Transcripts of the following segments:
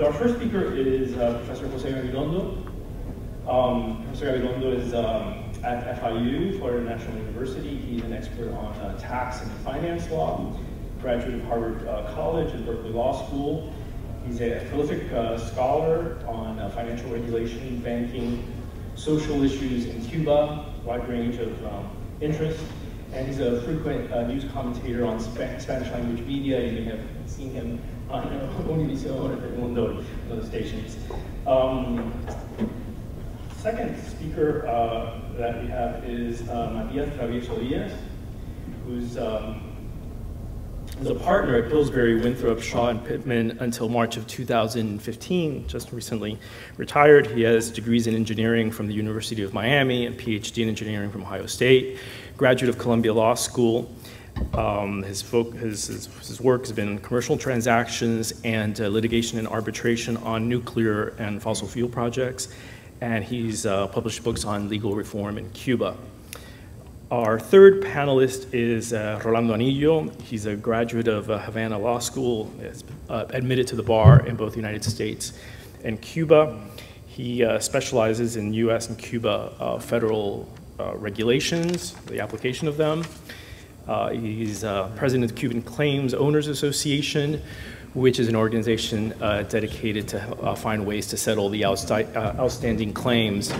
our first speaker is Professor Jose Gabilondo. Um, Professor Gabilondo is um, at FIU, Florida National University. He's an expert on uh, tax and finance law, graduate of Harvard uh, College and Berkeley Law School. He's a prolific uh, scholar on uh, financial regulation, banking, social issues in Cuba, wide range of um, interests. And he's a frequent uh, news commentator on Spanish language media. You may have seen him on Univision or one of those stations. Um, second speaker uh, that we have is uh, Matias Travieso Diaz, who's um, a partner at Pillsbury, Winthrop, Shaw, and Pittman until March of 2015, just recently retired. He has degrees in engineering from the University of Miami and PhD in engineering from Ohio State, graduate of Columbia Law School. Um, his, his, his, work has been commercial transactions and uh, litigation and arbitration on nuclear and fossil fuel projects and he's uh, published books on legal reform in Cuba. Our third panelist is uh, Rolando Anillo. He's a graduate of uh, Havana Law School, uh, admitted to the bar in both the United States and Cuba. He uh, specializes in US and Cuba federal regulations, the application of them. He's president of the Cuban Claims Owners Association, which is an organization uh, dedicated to uh, find ways to settle the uh, outstanding claims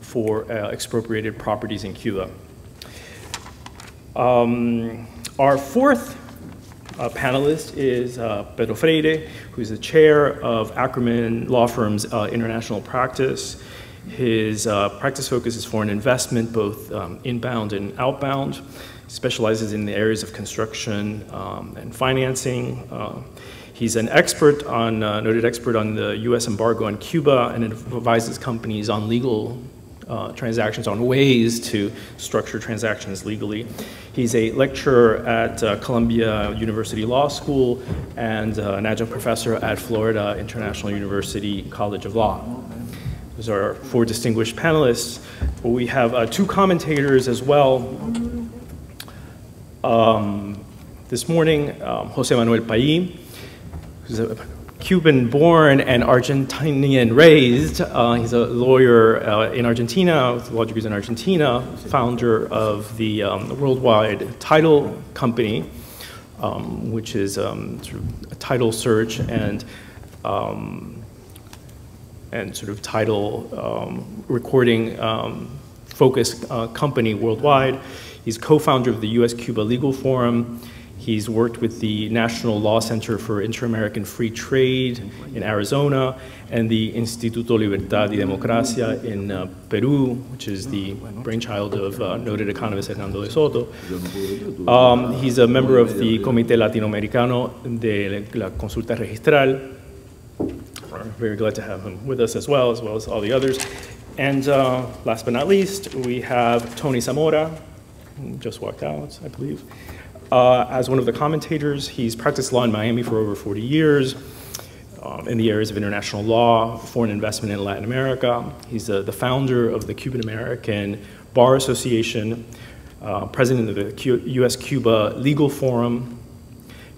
for uh, expropriated properties in Cuba. Um, our fourth uh, panelist is uh, Pedro Freyre, who's the chair of Ackerman Law Firm's international practice. His practice focus is foreign investment, both um, inbound and outbound He specializes in the areas of construction um, and financing. Uh, He's an expert on, uh, noted expert on the U.S. embargo on Cuba and advises companies on legal uh, transactions, on ways to structure transactions legally. He's a lecturer at uh, Columbia University Law School and uh, an adjunct professor at Florida International University College of Law. Those are our four distinguished panelists. We have uh, two commentators as well. Um, this morning, um, Jose Manuel Paí, who's a Cuban born and Argentinian raised. Uh, he's a lawyer uh, in Argentina, with law degrees in Argentina, founder of the um, worldwide title company, um, which is um, sort of a title search and um, and sort of title um, recording um, uh, company worldwide. He's co-founder of the U.S.-Cuba Legal Forum. He's worked with the National Law Center for Inter-American Free Trade in Arizona and the Instituto Libertad y Democracia in uh, Peru, which is the brainchild of uh, noted economist Hernando de Soto. Um, he's a member of the Comité Latinoamericano de la Consulta Registral. Very glad to have him with us as well, as well as all the others. And uh, last but not least, we have Tony Zamora, who just walked out, I believe. Uh, as one of the commentators, he's practiced law in Miami for over 40 years um, in the areas of international law, foreign investment in Latin America. He's uh, the founder of the Cuban American Bar Association, uh, president of the Q US Cuba Legal Forum,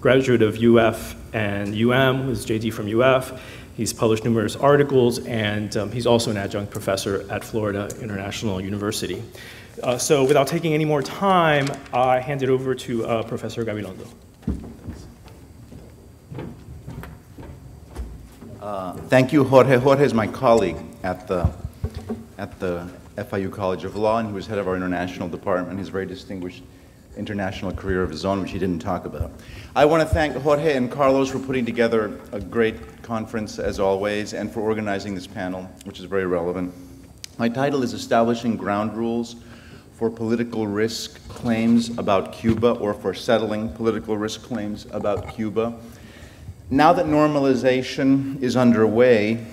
graduate of UF and UM, was JD from UF. He's published numerous articles, and um, he's also an adjunct professor at Florida International University. Uh, so without taking any more time, I hand it over to uh, Professor Gabilondo. Uh, thank you, Jorge. Jorge is my colleague at the, at the FIU College of Law, and he was head of our international department. He's very distinguished international career of his own, which he didn't talk about. I want to thank Jorge and Carlos for putting together a great conference, as always, and for organizing this panel, which is very relevant. My title is Establishing Ground Rules for political risk claims about Cuba or for settling political risk claims about Cuba. Now that normalization is underway,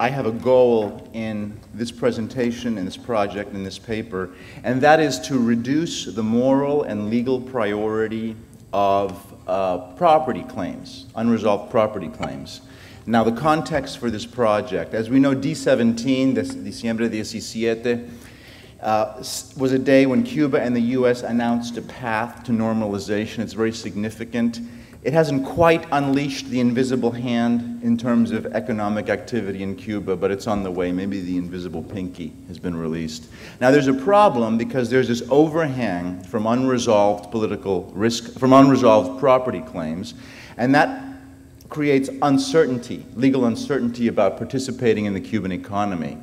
I have a goal in this presentation, in this project, in this paper, and that is to reduce the moral and legal priority of uh, property claims, unresolved property claims. Now, the context for this project, as we know, D17, Diciembre 17, uh, was a day when Cuba and the U.S. announced a path to normalization. It's very significant. It hasn't quite unleashed the invisible hand in terms of economic activity in Cuba, but it's on the way. Maybe the invisible pinky has been released. Now, there's a problem because there's this overhang from unresolved political risk, from unresolved property claims, and that creates uncertainty, legal uncertainty about participating in the Cuban economy.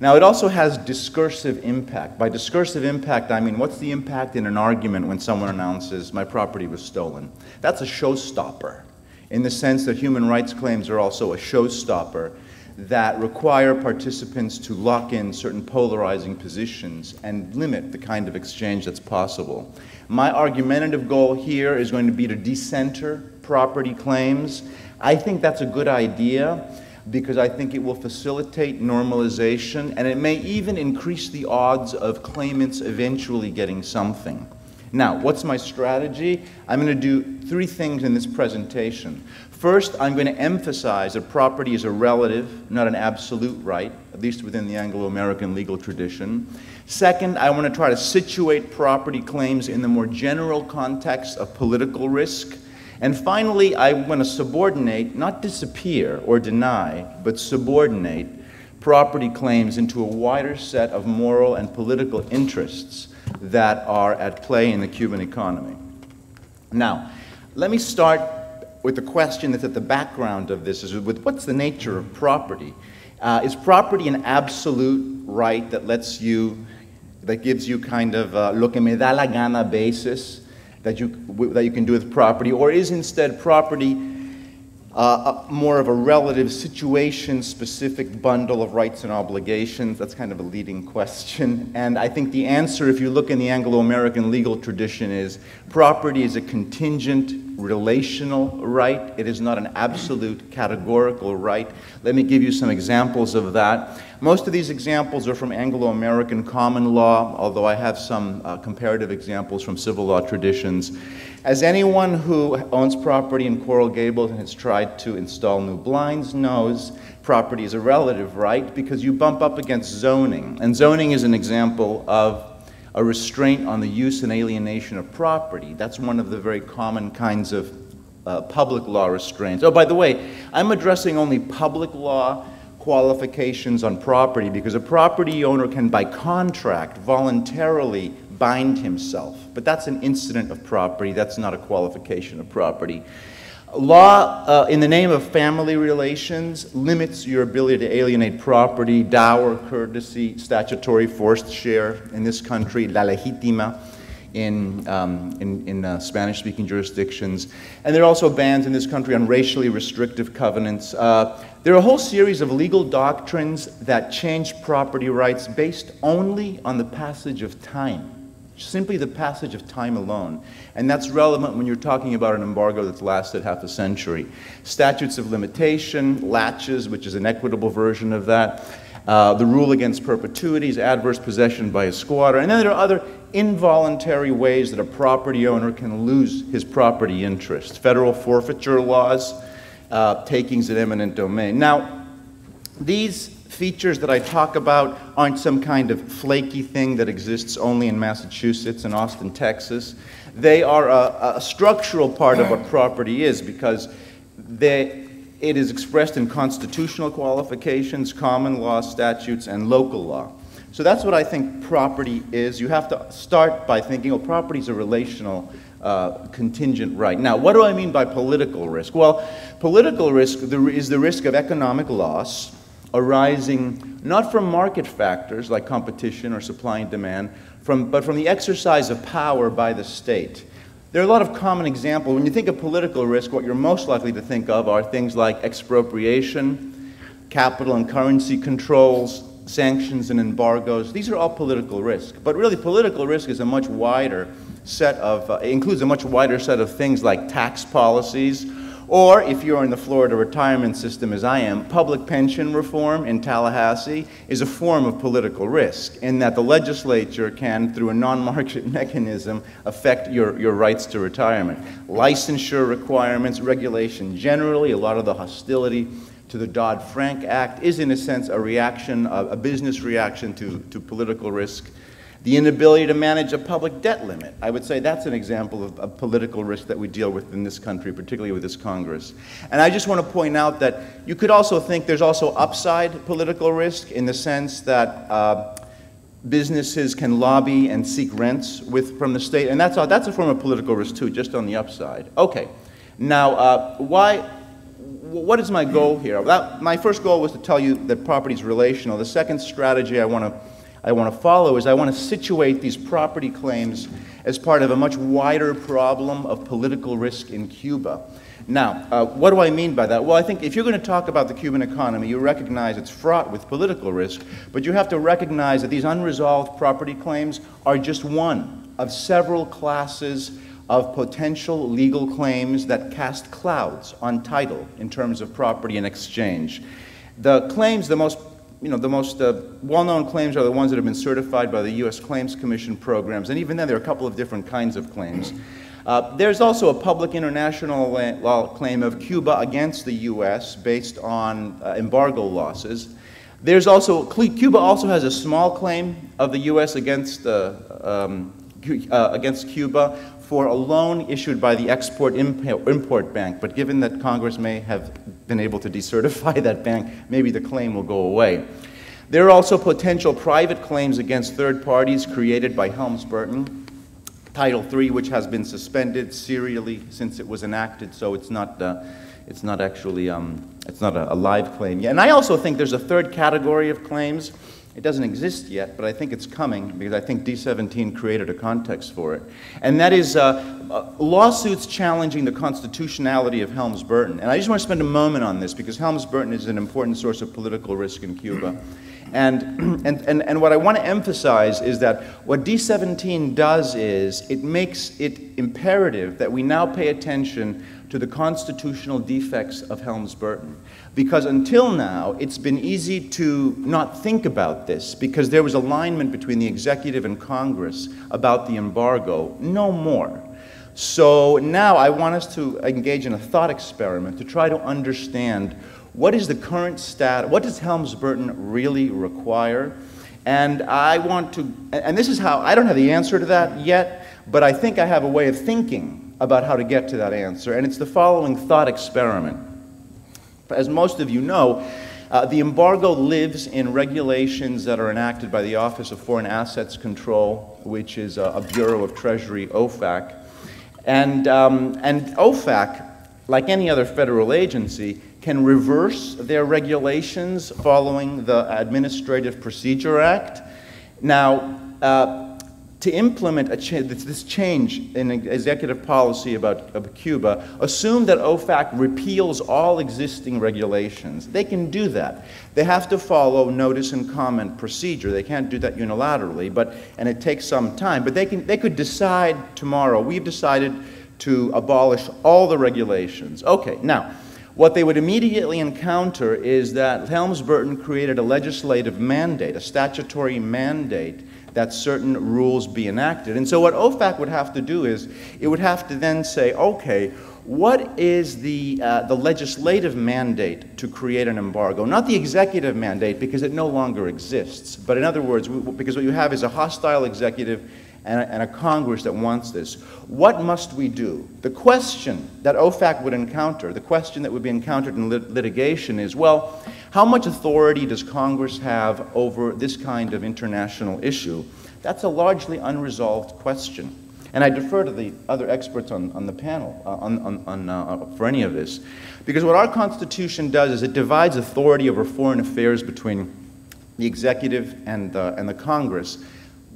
Now, it also has discursive impact. By discursive impact, I mean what's the impact in an argument when someone announces, my property was stolen? That's a showstopper, in the sense that human rights claims are also a showstopper that require participants to lock in certain polarizing positions and limit the kind of exchange that's possible. My argumentative goal here is going to be to decenter property claims. I think that's a good idea because I think it will facilitate normalization and it may even increase the odds of claimants eventually getting something. Now, what's my strategy? I'm going to do three things in this presentation. First, I'm going to emphasize that property is a relative, not an absolute right, at least within the Anglo American legal tradition. Second, I want to try to situate property claims in the more general context of political risk and finally, I want to subordinate, not disappear or deny, but subordinate property claims into a wider set of moral and political interests that are at play in the Cuban economy. Now, let me start with the question that's at the background of this is with what's the nature of property? Uh, is property an absolute right that lets you, that gives you kind of uh, lo que me da la gana basis that you, that you can do with property, or is instead property uh, more of a relative situation specific bundle of rights and obligations? That's kind of a leading question. And I think the answer, if you look in the Anglo American legal tradition, is property is a contingent relational right. It is not an absolute categorical right. Let me give you some examples of that. Most of these examples are from Anglo American common law, although I have some uh, comparative examples from civil law traditions. As anyone who owns property in Coral Gables and has tried to install new blinds knows, property is a relative right because you bump up against zoning. And zoning is an example of a restraint on the use and alienation of property. That's one of the very common kinds of uh, public law restraints. Oh, by the way, I'm addressing only public law qualifications on property because a property owner can, by contract, voluntarily bind himself. But that's an incident of property, that's not a qualification of property. Law, uh, in the name of family relations, limits your ability to alienate property, dower, curtesy, statutory forced share in this country, la legitima in, um, in, in uh, Spanish speaking jurisdictions. And there are also bans in this country on racially restrictive covenants. Uh, there are a whole series of legal doctrines that change property rights based only on the passage of time simply the passage of time alone. And that's relevant when you're talking about an embargo that's lasted half a century. Statutes of limitation, laches, which is an equitable version of that, uh, the rule against perpetuities, adverse possession by a squatter, and then there are other involuntary ways that a property owner can lose his property interest. Federal forfeiture laws, uh, takings in eminent domain. Now, these features that I talk about aren't some kind of flaky thing that exists only in Massachusetts and Austin, Texas. They are a, a structural part of what property is because they, it is expressed in constitutional qualifications, common law statutes, and local law. So that's what I think property is. You have to start by thinking, oh, property is a relational uh, contingent right. Now, what do I mean by political risk? Well, political risk is the risk of economic loss arising not from market factors like competition or supply and demand, from, but from the exercise of power by the state. There are a lot of common examples. When you think of political risk, what you're most likely to think of are things like expropriation, capital and currency controls, sanctions and embargoes. These are all political risk. But really, political risk is a much wider set of, uh, includes a much wider set of things like tax policies, Or if you're in the Florida retirement system, as I am, public pension reform in Tallahassee is a form of political risk in that the legislature can, through a non market mechanism, affect your, your rights to retirement. Licensure requirements, regulation generally, a lot of the hostility to the Dodd Frank Act is, in a sense, a reaction, a, business reaction to, to political risk the inability to manage a public debt limit. I would say that's an example of, a political risk that we deal with in this country, particularly with this Congress. And I just want to point out that you could also think there's also upside political risk in the sense that uh, businesses can lobby and seek rents with, from the state, and that's a, that's a form of political risk too, just on the upside. Okay, now uh, why? What is my goal here? That, my first goal was to tell you that property is relational. The second strategy I want to I want to follow is I want to situate these property claims as part of a much wider problem of political risk in Cuba. Now, uh, what do I mean by that? Well, I think if you're going to talk about the Cuban economy, you recognize it's fraught with political risk, but you have to recognize that these unresolved property claims are just one of several classes of potential legal claims that cast clouds on title in terms of property and exchange. The claims, the most you know, the most uh, well-known claims are the ones that have been certified by the U.S. Claims Commission programs, and even then there are a couple of different kinds of claims. Uh, there's also a public international law claim of Cuba against the U.S. based on uh, embargo losses. There's also, Cuba also has a small claim of the U.S. against, uh, um, uh, against Cuba for a loan issued by the Export Import Bank, but given that Congress may have been able to decertify that bank, maybe the claim will go away. There are also potential private claims against third parties created by Helms-Burton. Title III, which has been suspended serially since it was enacted, so it's not, uh, it's not actually um, it's not a, a live claim yet. And I also think there's a third category of claims it doesn't exist yet, but I think it's coming because I think D17 created a context for it. And that is uh, uh, lawsuits challenging the constitutionality of Helms Burton. And I just want to spend a moment on this because Helms Burton is an important source of political risk in Cuba. And, and, and, and what I want to emphasize is that what D17 does is it makes it imperative that we now pay attention to the constitutional defects of Helms Burton. Because until now, it's been easy to not think about this because there was alignment between the executive and Congress about the embargo. No more. So now I want us to engage in a thought experiment to try to understand what is the current stat, what does Helms-Burton really require? And I want to, and this is how, I don't have the answer to that yet, but I think I have a way of thinking about how to get to that answer, and it's the following thought experiment. As most of you know, uh, the embargo lives in regulations that are enacted by the Office of Foreign Assets Control, which is a, a Bureau of Treasury, OFAC. And, um, and OFAC, like any other federal agency, can reverse their regulations following the Administrative Procedure Act. Now, uh, to implement cha this change in executive policy about, about Cuba, assume that OFAC repeals all existing regulations. They can do that. They have to follow notice and comment procedure. They can't do that unilaterally, but, and it takes some time. But they, can, they could decide tomorrow, we've decided to abolish all the regulations. Okay, now, what they would immediately encounter is that Helms-Burton created a legislative mandate, a statutory mandate, that certain rules be enacted. And so what OFAC would have to do is it would have to then say, okay, what is the, uh, the legislative mandate to create an embargo? Not the executive mandate because it no longer exists. But in other words, because what you have is a hostile executive and a, and a, Congress that wants this. What must we do? The question that OFAC would encounter, the question that would be encountered in lit litigation is well, how much authority does Congress have over this kind of international issue? That's a largely unresolved question. And I defer to the other experts on, on the panel uh, on, on, on uh, for any of this. Because what our Constitution does is it divides authority over foreign affairs between the executive and, uh, and the Congress.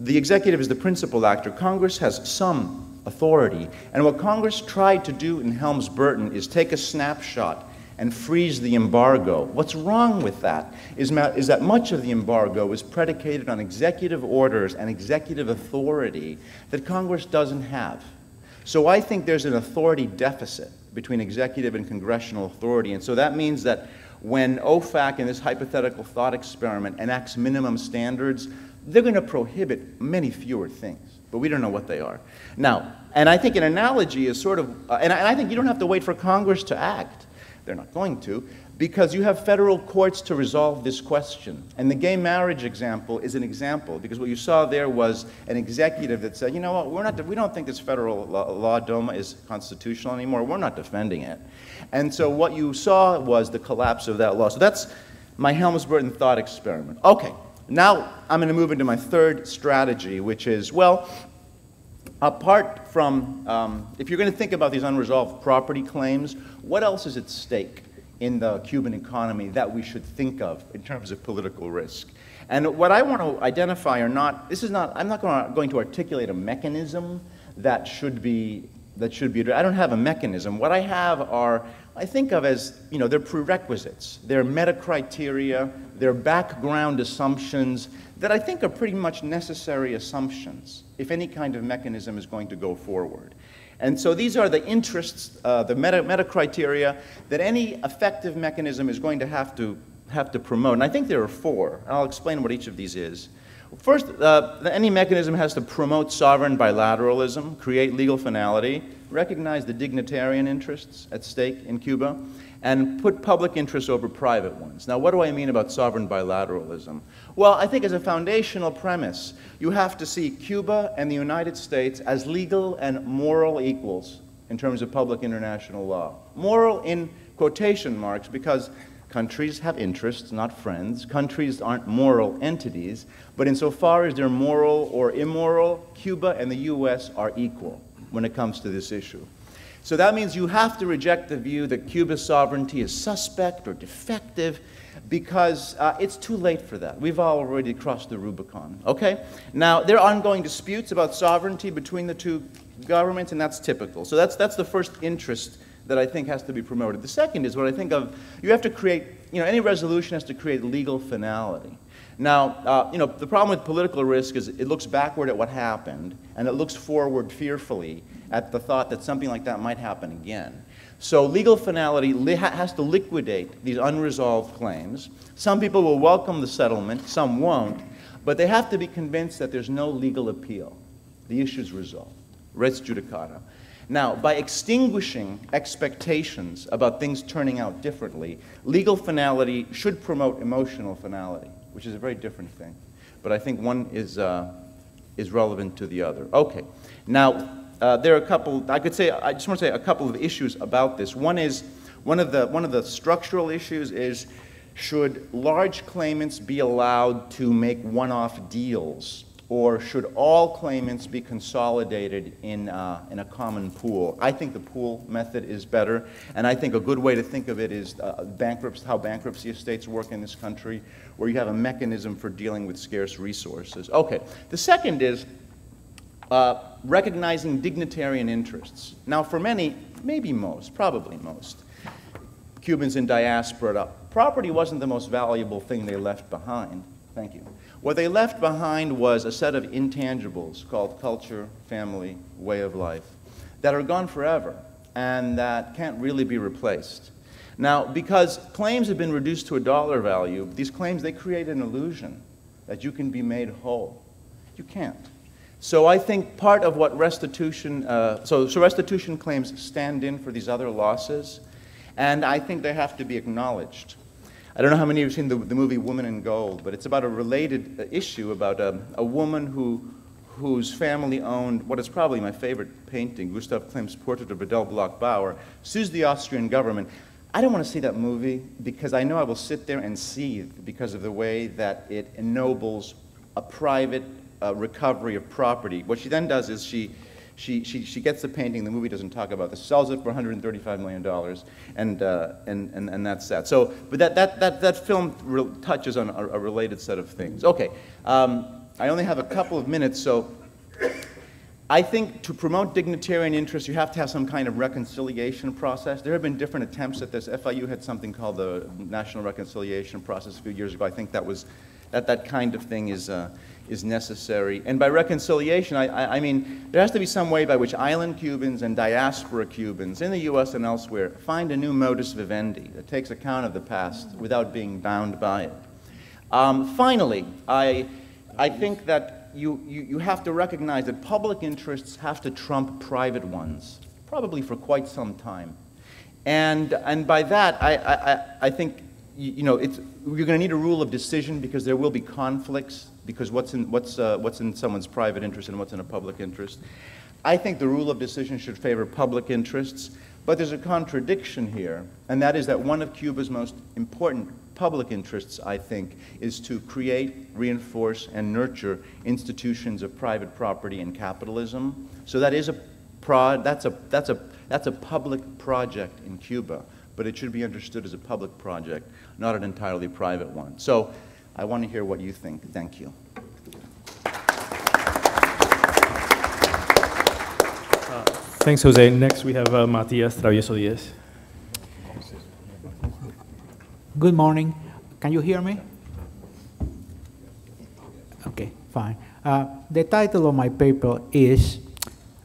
The executive is the principal actor. Congress has some authority. And what Congress tried to do in Helms Burton is take a snapshot and freeze the embargo. What's wrong with that is, is that much of the embargo is predicated on executive orders and executive authority that Congress doesn't have. So I think there's an authority deficit between executive and congressional authority. And so that means that when OFAC in this hypothetical thought experiment enacts minimum standards, they're going to prohibit many fewer things, but we don't know what they are. Now, and I think an analogy is sort of, uh, and, I, and I think you don't have to wait for Congress to act. They're not going to, because you have federal courts to resolve this question. And the gay marriage example is an example, because what you saw there was an executive that said, you know what, we're not, we don't think this federal law, law DOMA is constitutional anymore. We're not defending it. And so what you saw was the collapse of that law. So that's my Helms-Burton thought experiment. Okay, now I'm going to move into my third strategy, which is, well, apart from, um, if you're going to think about these unresolved property claims, what else is at stake? in the Cuban economy that we should think of in terms of political risk. And what I want to identify are not, this is not, I'm not going to articulate a mechanism that should be, that should be, I don't have a mechanism. What I have are, I think of as, you know, they're prerequisites. They're meta criteria, they're background assumptions that I think are pretty much necessary assumptions if any kind of mechanism is going to go forward. And so these are the interests, uh, the meta, meta criteria that any effective mechanism is going to have to have to promote. And I think there are four. And I'll explain what each of these is. First, uh, any mechanism has to promote sovereign bilateralism, create legal finality, recognize the dignitarian interests at stake in Cuba, and put public interests over private ones. Now, what do I mean about sovereign bilateralism? Well, I think as a foundational premise, you have to see Cuba and the United States as legal and moral equals in terms of public international law. Moral in quotation marks because countries have interests, not friends. Countries aren't moral entities, but insofar as they're moral or immoral, Cuba and the U.S. are equal when it comes to this issue. So that means you have to reject the view that Cuba's sovereignty is suspect or defective because uh, it's too late for that. We've already crossed the Rubicon. Okay? Now, there are ongoing disputes about sovereignty between the two governments, and that's typical. So that's, that's the first interest that I think has to be promoted. The second is what I think of you have to create, you know, any resolution has to create legal finality. Now, uh, you know, the problem with political risk is it looks backward at what happened, and it looks forward fearfully at the thought that something like that might happen again. So legal finality li has to liquidate these unresolved claims. Some people will welcome the settlement, some won't, but they have to be convinced that there's no legal appeal. The issue's resolved. Res judicata. Now, by extinguishing expectations about things turning out differently, legal finality should promote emotional finality, which is a very different thing. But I think one is, uh, is relevant to the other. Okay. Now, uh, there are a couple, I could say, I just want to say a couple of issues about this. One is, one of the, one of the structural issues is, should large claimants be allowed to make one-off deals? Or should all claimants be consolidated in, uh, in a common pool? I think the pool method is better, and I think a good way to think of it is uh, bankruptcy, how bankruptcy estates work in this country, where you have a mechanism for dealing with scarce resources. Okay, the second is uh, recognizing dignitarian interests. Now, for many, maybe most, probably most, Cubans in diaspora, property wasn't the most valuable thing they left behind. Thank you. What they left behind was a set of intangibles called culture, family, way of life that are gone forever and that can't really be replaced. Now, because claims have been reduced to a dollar value, these claims, they create an illusion that you can be made whole. You can't. So I think part of what restitution, uh, so, so restitution claims stand in for these other losses, and I think they have to be acknowledged. I don't know how many of you have seen the, the movie Woman in Gold, but it's about a related uh, issue about a, a woman who, whose family owned what is probably my favorite painting, Gustav Klimt's portrait of Adele Bloch-Bauer, sues the Austrian government. I don't want to see that movie because I know I will sit there and seethe because of the way that it ennobles a private uh, recovery of property. What she then does is she, she, she, she gets the painting, the movie doesn't talk about this, sells it for $135 million, and, uh, and, and, and that's that. So, but that, that, that, that film touches on a, a, related set of things. Okay, um, I only have a couple of minutes, so I think to promote dignitarian interests, you have to have some kind of reconciliation process. There have been different attempts at this. FIU had something called the National Reconciliation Process a few years ago. I think that was that that kind of thing is, uh, is necessary. And by reconciliation, I, I, I mean, there has to be some way by which island Cubans and diaspora Cubans in the U.S. and elsewhere find a new modus vivendi that takes account of the past without being bound by it. Um, finally, I, I think that you, you, you have to recognize that public interests have to trump private ones, probably for quite some time. And, and by that, I, I, I think you, know, it's, you're going to need a rule of decision because there will be conflicts because what's in, what's, uh, what's in someone's private interest and what's in a public interest. I think the rule of decision should favor public interests, but there's a contradiction here, and that is that one of Cuba's most important public interests, I think, is to create, reinforce, and nurture institutions of private property and capitalism. So that is a that's a, that's a, that's a public project in Cuba, but it should be understood as a public project, not an entirely private one. So I want to hear what you think. Thank you. Thanks, Jose. Next, we have uh, Matias Travieso Diaz. Good morning. Can you hear me? Okay, fine. Uh, the title of my paper is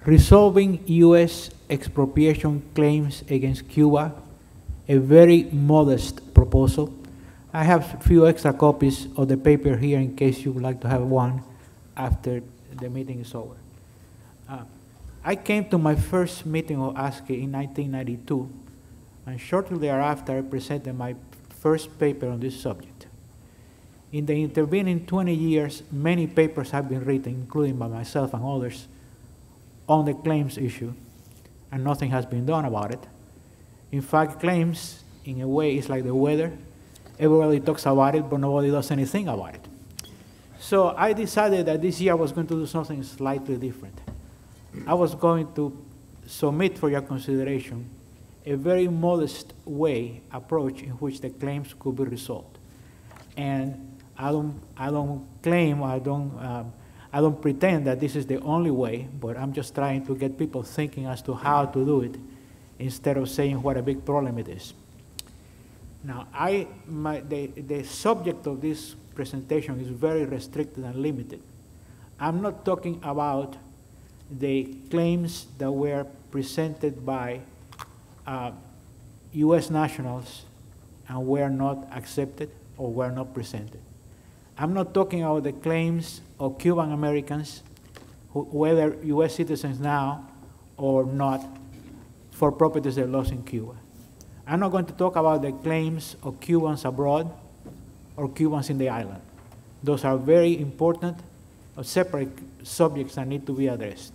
Resolving U.S. Expropriation Claims Against Cuba, a very modest proposal I have a few extra copies of the paper here in case you would like to have one after the meeting is over. Uh, I came to my first meeting of ASCE in 1992, and shortly thereafter I presented my first paper on this subject. In the intervening 20 years, many papers have been written, including by myself and others, on the claims issue, and nothing has been done about it. In fact, claims, in a way, is like the weather everybody talks about it, but nobody does anything about it. So I decided that this year I was going to do something slightly different. I was going to submit for your consideration a very modest way approach in which the claims could be resolved. And I don't, I don't claim, I don't, um, I don't pretend that this is the only way, but I'm just trying to get people thinking as to how to do it instead of saying what a big problem it is. Now, I, my, the, the subject of this presentation is very restricted and limited. I'm not talking about the claims that were presented by uh, U.S. nationals and were not accepted or were not presented. I'm not talking about the claims of Cuban Americans, who, whether U.S. citizens now or not, for properties they lost in Cuba. I'm not going to talk about the claims of Cubans abroad or Cubans in the island. Those are very important, uh, separate subjects that need to be addressed.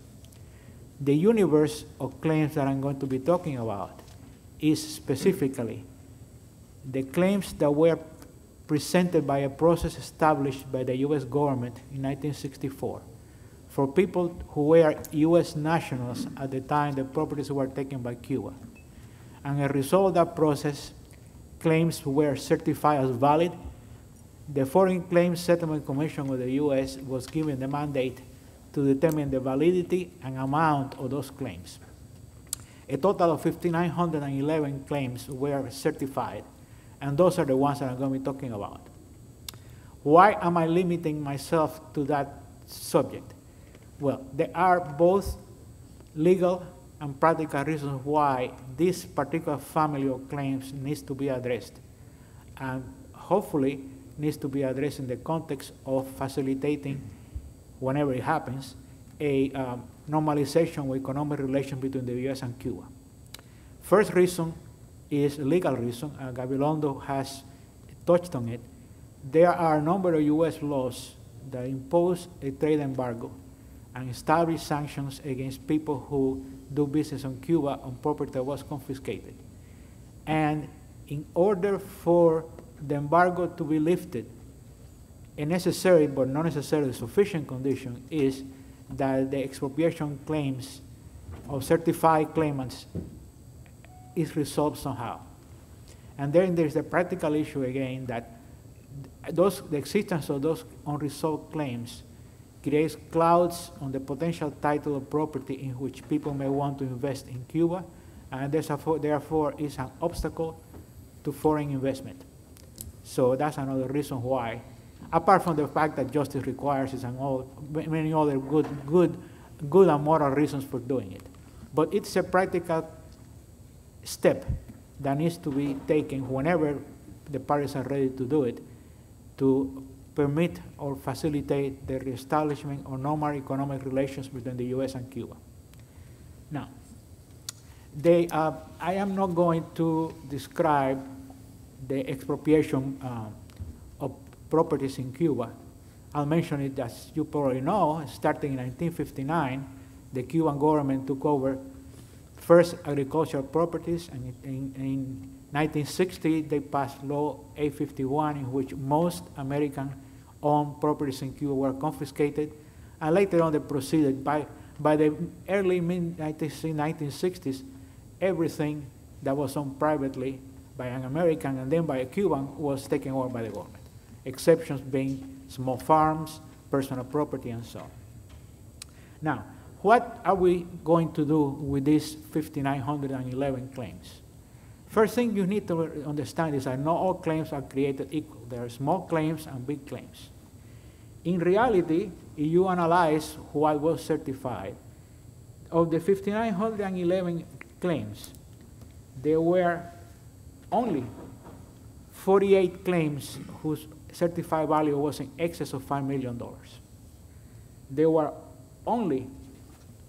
The universe of claims that I'm going to be talking about is specifically the claims that were presented by a process established by the U.S. government in 1964 for people who were U.S. nationals at the time the properties were taken by Cuba and as a result of that process, claims were certified as valid. The Foreign Claims Settlement Commission of the U.S. was given the mandate to determine the validity and amount of those claims. A total of 5,911 claims were certified, and those are the ones that I'm going to be talking about. Why am I limiting myself to that subject? Well, there are both legal and practical reasons why this particular family of claims needs to be addressed. And hopefully needs to be addressed in the context of facilitating, whenever it happens, a um, normalization of economic relations between the U.S. and Cuba. First reason is legal reason, uh, Gabilondo has touched on it. There are a number of U.S. laws that impose a trade embargo and establish sanctions against people who do business on Cuba on property that was confiscated. And in order for the embargo to be lifted, a necessary but not necessarily sufficient condition is that the expropriation claims of certified claimants is resolved somehow. And then there's the practical issue again that those, the existence of those unresolved claims creates clouds on the potential title of property in which people may want to invest in Cuba, and therefore is an obstacle to foreign investment. So that's another reason why apart from the fact that justice requires it and all, many other good, good, good and moral reasons for doing it. But it's a practical step that needs to be taken whenever the parties are ready to do it to permit or facilitate the reestablishment of normal economic relations between the U.S. and Cuba. Now, they, uh, I am not going to describe the expropriation uh, of properties in Cuba. I'll mention it as you probably know, starting in 1959, the Cuban government took over first agricultural properties, and in, in 1960 they passed Law 851, in which most American owned properties in Cuba were confiscated, and later on they proceeded by, by the early mid 1960s, everything that was owned privately by an American and then by a Cuban was taken over by the government. Exceptions being small farms, personal property, and so on. Now, what are we going to do with these 5,911 claims? First thing you need to understand is that not all claims are created equal. There are small claims and big claims. In reality, if you analyze what was certified, of the 5,911 claims, there were only 48 claims whose certified value was in excess of $5 million. There were only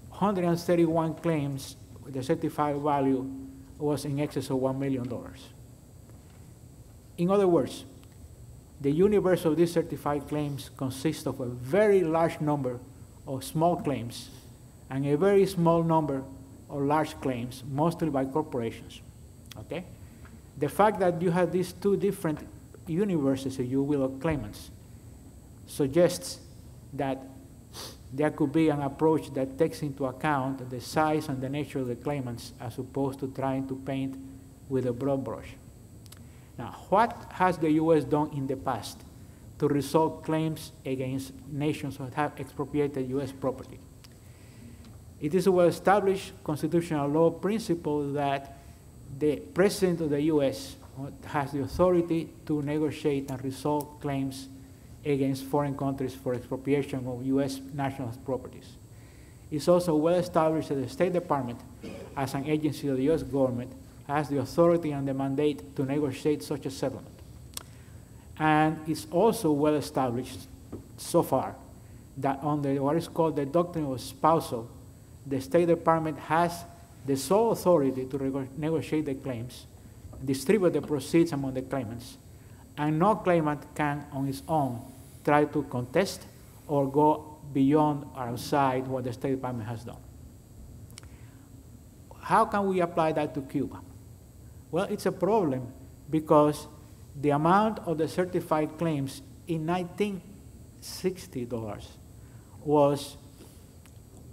131 claims, with the certified value was in excess of $1 million. In other words, the universe of these certified claims consists of a very large number of small claims and a very small number of large claims, mostly by corporations. Okay? The fact that you have these two different universes, if you will, of claimants suggests that there could be an approach that takes into account the size and the nature of the claimants as opposed to trying to paint with a broad brush. Now, what has the U.S. done in the past to resolve claims against nations that have expropriated U.S. property? It is a well-established constitutional law principle that the President of the U.S. has the authority to negotiate and resolve claims against foreign countries for expropriation of U.S. national properties. It's also well established that the State Department, as an agency of the U.S. government, has the authority and the mandate to negotiate such a settlement. And it's also well established so far that under what is called the doctrine of espousal, the State Department has the sole authority to negotiate the claims, distribute the proceeds among the claimants, and no claimant can, on its own, try to contest or go beyond or outside what the State Department has done. How can we apply that to Cuba? Well, it's a problem because the amount of the certified claims in 1960 dollars was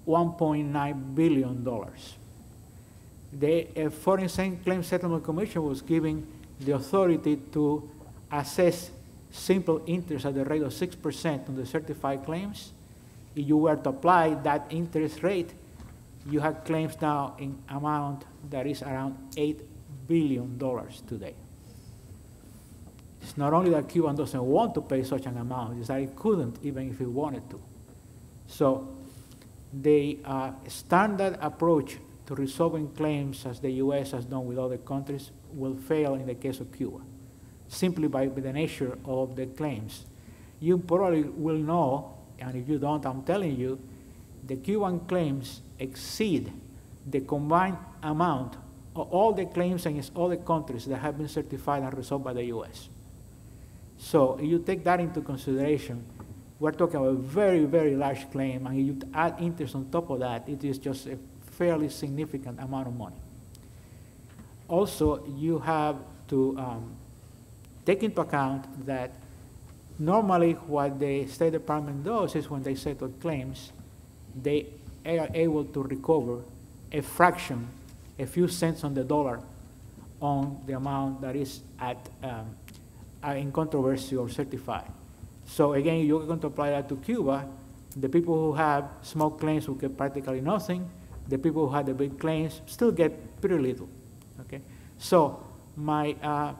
1.9 billion dollars. The Foreign Claims Settlement Commission was giving the authority to assess simple interest at the rate of 6% on the certified claims. If you were to apply that interest rate, you have claims now in amount that is around $8 billion today. It's not only that Cuba doesn't want to pay such an amount, it's that it couldn't even if it wanted to. So the uh, standard approach to resolving claims as the U.S. has done with other countries will fail in the case of Cuba simply by the nature of the claims. You probably will know, and if you don't, I'm telling you, the Cuban claims exceed the combined amount of all the claims against all the countries that have been certified and resolved by the U.S. So if you take that into consideration, we're talking about a very, very large claim, and you add interest on top of that, it is just a fairly significant amount of money. Also, you have to um, take into account that normally what the State Department does is when they settle claims, they are able to recover a fraction, a few cents on the dollar on the amount that is at um, uh, in controversy or certified. So again, you're going to apply that to Cuba. The people who have small claims will get practically nothing. The people who have the big claims still get pretty little. Okay, so my uh,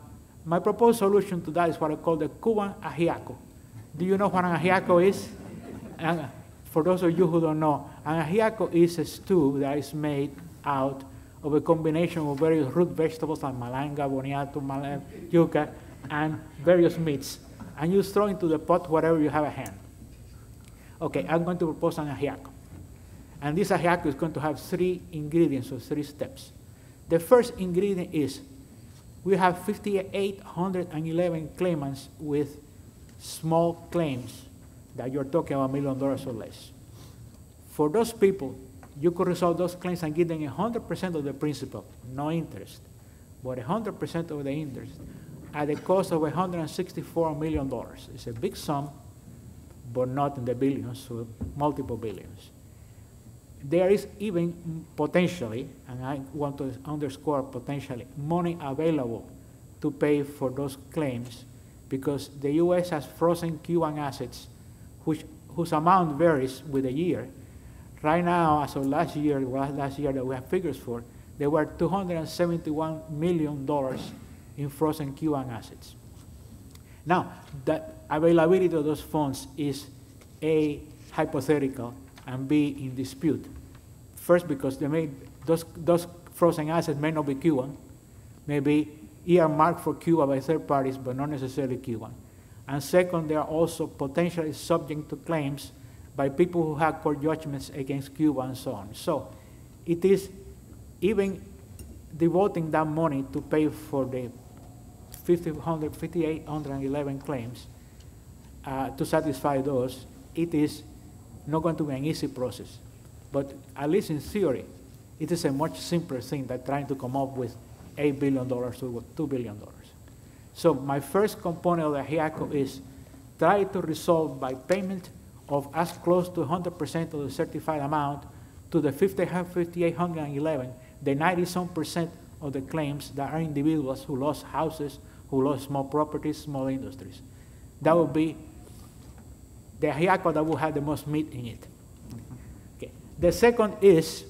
my proposed solution to that is what I call the Cuban ajiaco. Do you know what an ajiaco is? And for those of you who don't know, an ajiaco is a stew that is made out of a combination of various root vegetables like malanga, boniato, yuca, and various meats. And you throw into the pot whatever you have at hand. Okay, I'm going to propose an ajiaco. And this ajiaco is going to have three ingredients or three steps. The first ingredient is we have 5,811 claimants with small claims that you're talking about a million dollars or less. For those people, you could resolve those claims and give them 100% of the principal, no interest, but 100% of the interest at the cost of $164 million. It's a big sum, but not in the billions, so multiple billions. There is even potentially, and I want to underscore potentially, money available to pay for those claims because the U.S. has frozen Cuban assets, which, whose amount varies with the year. Right now, as of last year, last year that we have figures for, there were $271 million in frozen Cuban assets. Now, the availability of those funds is A, hypothetical, and B, in dispute. First, because they may, those, those frozen assets may not be Cuban, may be earmarked for Cuba by third parties, but not necessarily Cuban. And second, they are also potentially subject to claims by people who have court judgments against Cuba and so on. So it is even devoting that money to pay for the 5,811 claims uh, to satisfy those, it is not going to be an easy process. But at least in theory, it is a much simpler thing than trying to come up with $8 billion to $2 billion. So my first component of the ajiaco is try to resolve by payment of as close to 100% of the certified amount to the 5,811, the 90-some percent of the claims that are individuals who lost houses, who lost small properties, small industries. That would be the ajiaco that will have the most meat in it. Okay. The second is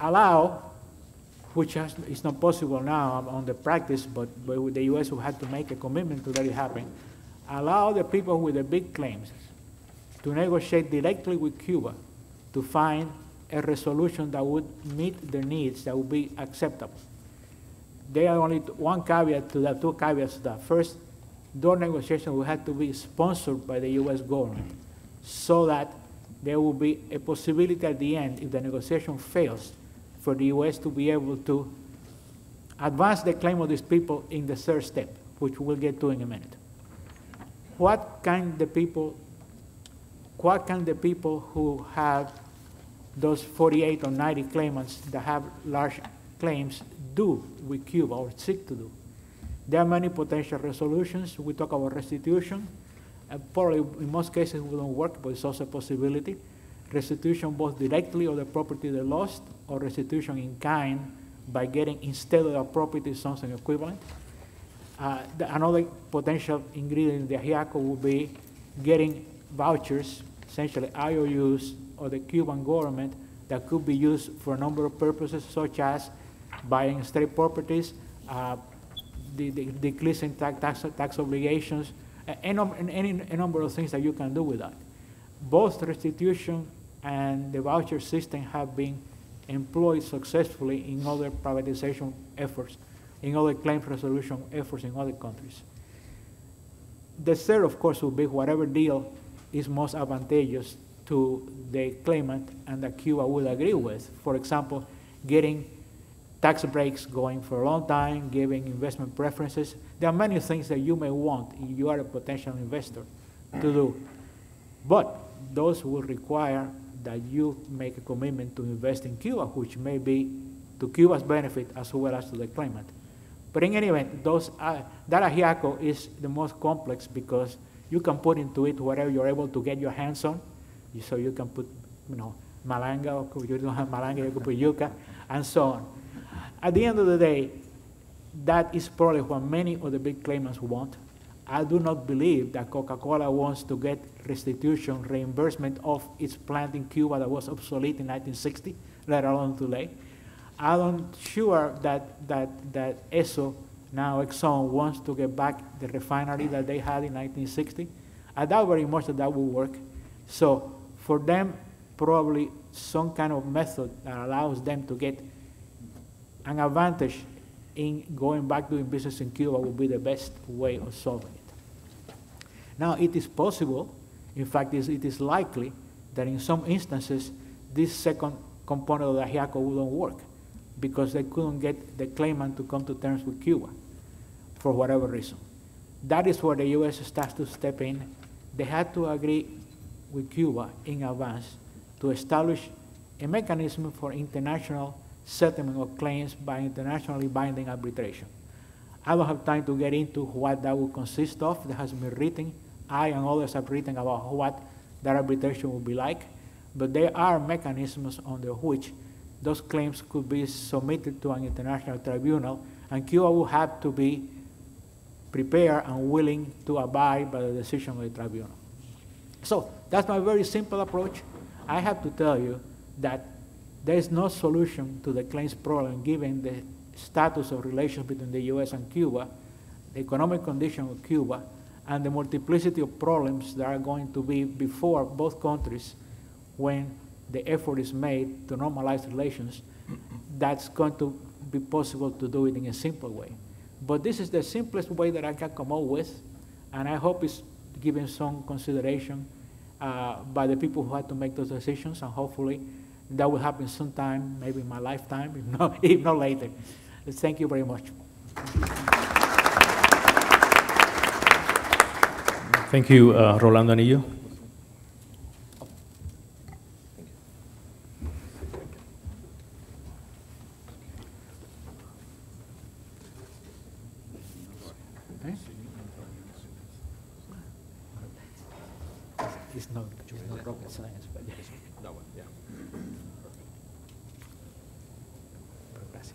allow, which has, is not possible now um, on the practice, but, but the U.S. will have to make a commitment to let it happen, allow the people with the big claims to negotiate directly with Cuba to find a resolution that would meet their needs, that would be acceptable. There are only one caveat to that, two caveats to that. First, those negotiations will have to be sponsored by the U.S. government so that there will be a possibility at the end, if the negotiation fails, for the U.S. to be able to advance the claim of these people in the third step, which we'll get to in a minute. What can the people, what can the people who have those 48 or 90 claimants that have large claims do with Cuba or seek to do? There are many potential resolutions. We talk about restitution. Uh, probably in most cases it won't work, but it's also a possibility. Restitution both directly of the property they lost or restitution in kind by getting instead of the property something equivalent. Uh, the, another potential ingredient in the ajiaco would be getting vouchers, essentially IOUs of the Cuban government that could be used for a number of purposes such as buying state properties, uh, the, the decreasing tax, tax, tax obligations, and, any a number of things that you can do with that. Both restitution and the voucher system have been employed successfully in other privatization efforts, in other claims resolution efforts in other countries. The third, of course, will be whatever deal is most advantageous to the claimant and that Cuba would agree with. For example, getting tax breaks going for a long time, giving investment preferences. There are many things that you may want if you are a potential investor to do. But those will require that you make a commitment to invest in Cuba, which may be to Cuba's benefit as well as to the climate. But in any event, those, uh, that ajiaco is the most complex because you can put into it whatever you're able to get your hands on. So you can put, you know, malanga, or you don't have malanga, you can put yuca, and so on. At the end of the day, that is probably what many of the big claimants want. I do not believe that Coca-Cola wants to get restitution, reimbursement of its plant in Cuba that was obsolete in 1960, let alone today. I'm sure that, that, that Esso, now Exxon, wants to get back the refinery that they had in 1960. I doubt very much that that will work. So for them, probably some kind of method that allows them to get an advantage in going back doing business in Cuba would be the best way of solving it. Now, it is possible, in fact, it is likely that in some instances, this second component of the ajiaco wouldn't work because they couldn't get the claimant to come to terms with Cuba for whatever reason. That is where the U.S. starts to step in. They had to agree with Cuba in advance to establish a mechanism for international settlement of claims by internationally binding arbitration. I don't have time to get into what that will consist of. That has been written. I and others have written about what that arbitration will be like. But there are mechanisms under which those claims could be submitted to an international tribunal, and Cuba will have to be prepared and willing to abide by the decision of the tribunal. So that's my very simple approach. I have to tell you that there is no solution to the claims problem given the status of relations between the U.S. and Cuba, the economic condition of Cuba, and the multiplicity of problems that are going to be before both countries when the effort is made to normalize relations, that's going to be possible to do it in a simple way. But this is the simplest way that I can come up with, and I hope it's given some consideration uh, by the people who had to make those decisions, and hopefully that will happen sometime, maybe in my lifetime, if not, if not later. Thank you very much. Thank you, uh, Rolando Anillo. It's not, it's not rocket science, but yes. That one, yeah. Gracias.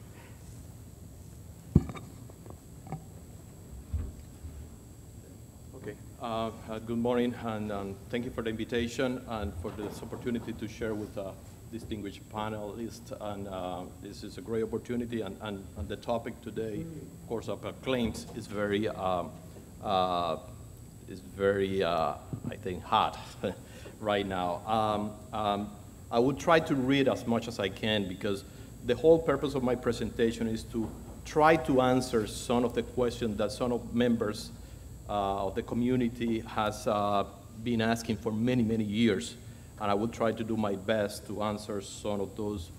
Okay. Uh, uh, Good morning, and um, thank you for the invitation and for this opportunity to share with the distinguished panelists. And uh, this is a great opportunity, and, and, and the topic today, of course, of uh, claims is very, um, uh, is very, uh, I think, hot right now. Um, um, I will try to read as much as I can because the whole purpose of my presentation is to try to answer some of the questions that some of members uh, of the community has uh, been asking for many, many years. And I will try to do my best to answer some of those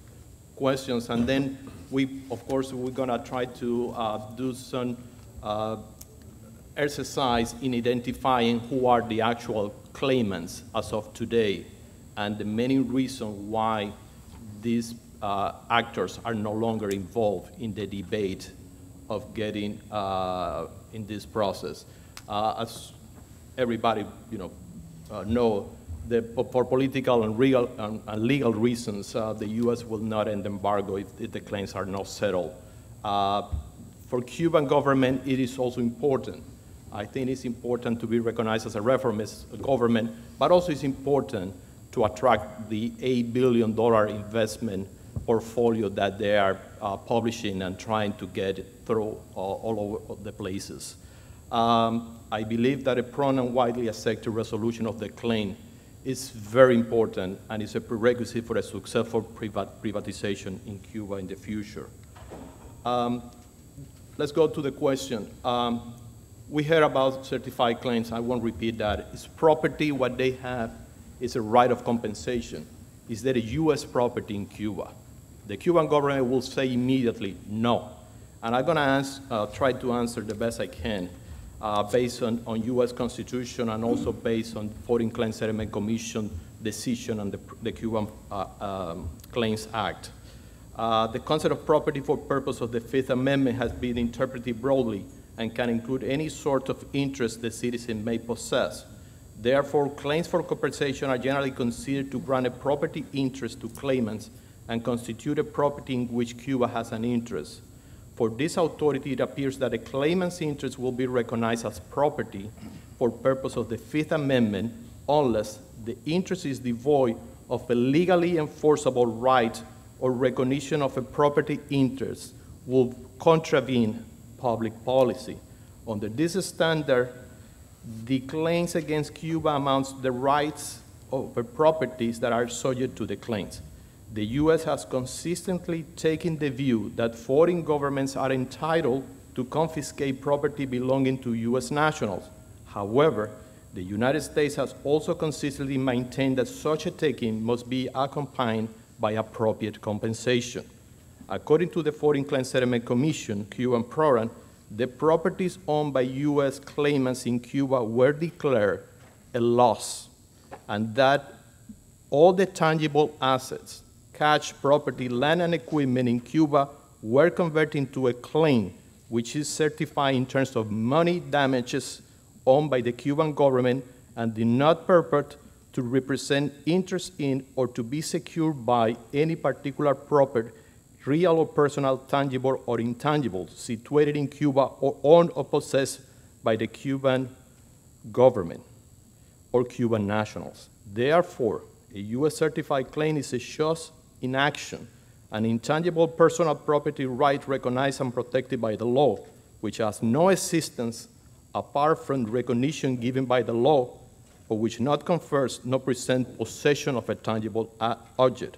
questions. And then we, of course, we're gonna try to uh, do some uh, exercise in identifying who are the actual claimants as of today and the many reasons why these uh, actors are no longer involved in the debate of getting uh, in this process. Uh, as everybody, you know, uh, know, the, for political and, real, and, and legal reasons, uh, the U.S. will not end embargo if, if the claims are not settled. Uh, for Cuban government, it is also important. I think it's important to be recognized as a reformist government, but also it's important to attract the $8 billion investment portfolio that they are uh, publishing and trying to get through uh, all over the places. Um, I believe that a prompt and widely accepted resolution of the claim is very important and is a prerequisite for a successful privat privatization in Cuba in the future. Um, let's go to the question. Um, we heard about certified claims. I won't repeat that. It's property, what they have is a right of compensation. Is that a U.S. property in Cuba? The Cuban government will say immediately no. And I'm going to uh, try to answer the best I can uh, based on, on U.S. Constitution and also based on Foreign Claims Settlement Commission decision and the, the Cuban uh, um, Claims Act. Uh, the concept of property for purpose of the Fifth Amendment has been interpreted broadly and can include any sort of interest the citizen may possess. Therefore, claims for compensation are generally considered to grant a property interest to claimants and constitute a property in which Cuba has an interest. For this authority, it appears that a claimant's interest will be recognized as property for purpose of the Fifth Amendment unless the interest is devoid of a legally enforceable right or recognition of a property interest will contravene public policy. Under this standard, the claims against Cuba amounts to the rights over properties that are subject to the claims. The U.S. has consistently taken the view that foreign governments are entitled to confiscate property belonging to U.S. nationals. However, the United States has also consistently maintained that such a taking must be accompanied by appropriate compensation. According to the Foreign Claims Settlement Commission, Cuban program, the properties owned by U.S. claimants in Cuba were declared a loss, and that all the tangible assets, cash, property, land, and equipment in Cuba were converted into a claim, which is certified in terms of money damages owned by the Cuban government and did not purport to represent interest in or to be secured by any particular property, real or personal, tangible or intangible, situated in Cuba or owned or possessed by the Cuban government or Cuban nationals. Therefore, a U.S. certified claim is a just in action, an intangible personal property right recognized and protected by the law, which has no existence apart from recognition given by the law, or which not confers nor present possession of a tangible uh, object.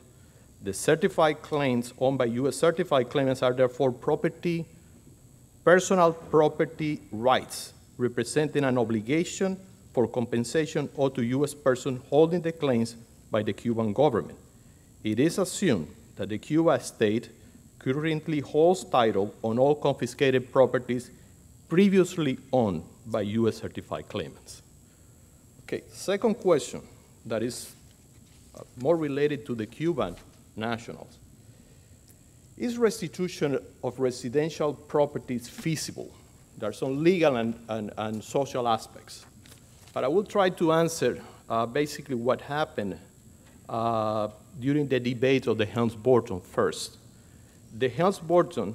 The certified claims owned by U.S. certified claimants are therefore property, personal property rights, representing an obligation for compensation owed to U.S. person holding the claims by the Cuban government. It is assumed that the Cuba state currently holds title on all confiscated properties previously owned by U.S. certified claimants. Okay, second question that is uh, more related to the Cuban nationals. Is restitution of residential properties feasible? There are some legal and, and, and social aspects. But I will try to answer uh, basically what happened uh, during the debate of the Helms-Burton first. The Helms-Burton,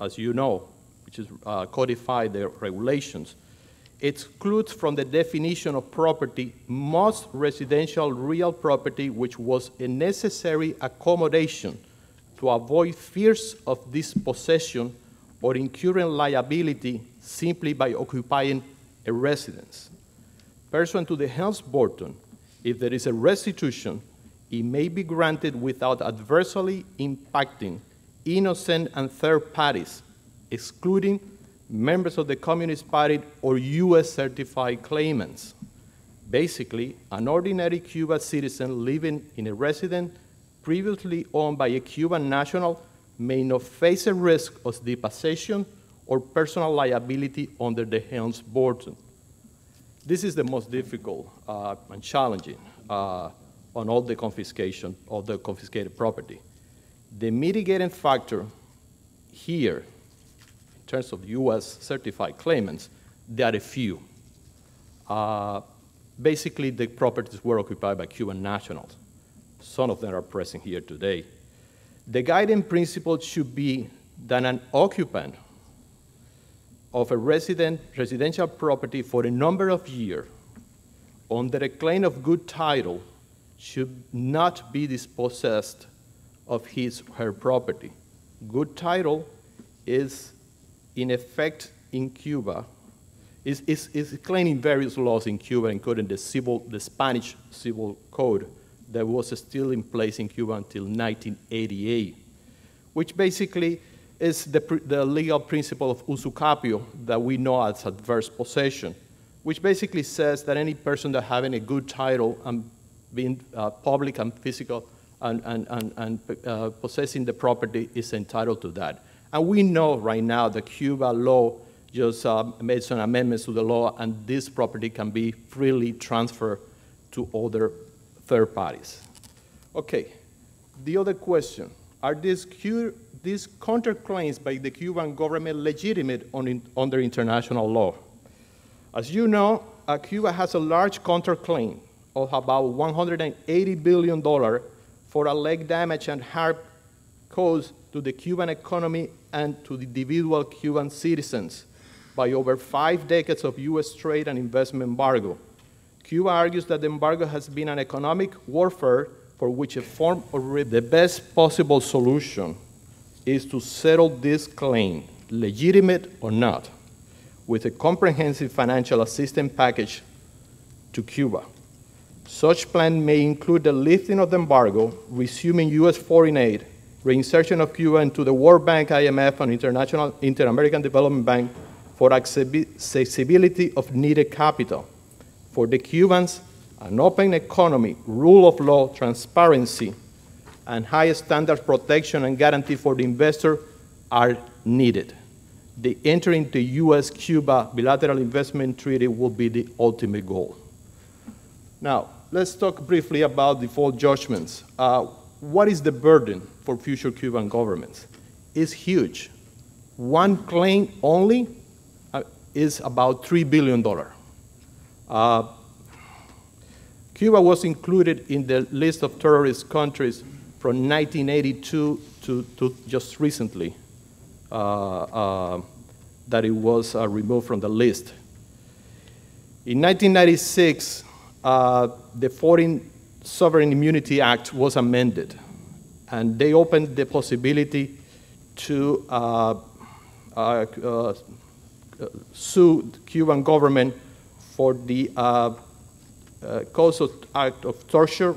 as you know, which is uh, codified the regulations, excludes from the definition of property most residential real property which was a necessary accommodation to avoid fears of dispossession or incurring liability simply by occupying a residence. Pursuant to the Helms-Burton, if there is a restitution, it may be granted without adversely impacting innocent and third parties, excluding members of the Communist Party or U.S. certified claimants. Basically, an ordinary Cuban citizen living in a residence previously owned by a Cuban national may not face a risk of depossession or personal liability under the Helms-Burton. This is the most difficult uh, and challenging uh, on all the confiscation of the confiscated property. The mitigating factor here in terms of U.S. certified claimants, there are a few. Uh, basically, the properties were occupied by Cuban nationals. Some of them are present here today. The guiding principle should be that an occupant of a resident, residential property for a number of years under a claim of good title should not be dispossessed of his her property. Good title is in effect in Cuba is, is, is claiming various laws in Cuba, including the, civil, the Spanish Civil Code that was still in place in Cuba until 1988, which basically is the, the legal principle of usucapio that we know as adverse possession, which basically says that any person that having a good title and being uh, public and physical and, and, and, and uh, possessing the property is entitled to that. And we know right now that Cuba law just uh, made some amendments to the law, and this property can be freely transferred to other third parties. Okay, the other question are these, these counterclaims by the Cuban government legitimate in, under international law? As you know, uh, Cuba has a large counterclaim of about $180 billion for a alleged damage and harm caused to the Cuban economy and to the individual Cuban citizens by over five decades of U.S. trade and investment embargo. Cuba argues that the embargo has been an economic warfare for which a form of the best possible solution is to settle this claim, legitimate or not. with a comprehensive financial assistance package to Cuba. Such plan may include the lifting of the embargo, resuming U.S. foreign aid, reinsertion of Cuba into the World Bank, IMF, and International Inter-American Development Bank for accessibility of needed capital. For the Cubans, an open economy, rule of law, transparency, and high standards protection and guarantee for the investor are needed. The entering the U.S.-Cuba bilateral investment treaty will be the ultimate goal. Now, let's talk briefly about default judgments. Uh, what is the burden for future Cuban governments? It's huge. One claim only uh, is about $3 billion. Uh, Cuba was included in the list of terrorist countries from 1982 to, to just recently uh, uh, that it was uh, removed from the list. In 1996, uh, the Foreign Sovereign Immunity Act was amended, and they opened the possibility to uh, uh, sue the Cuban government for the cause of act of torture,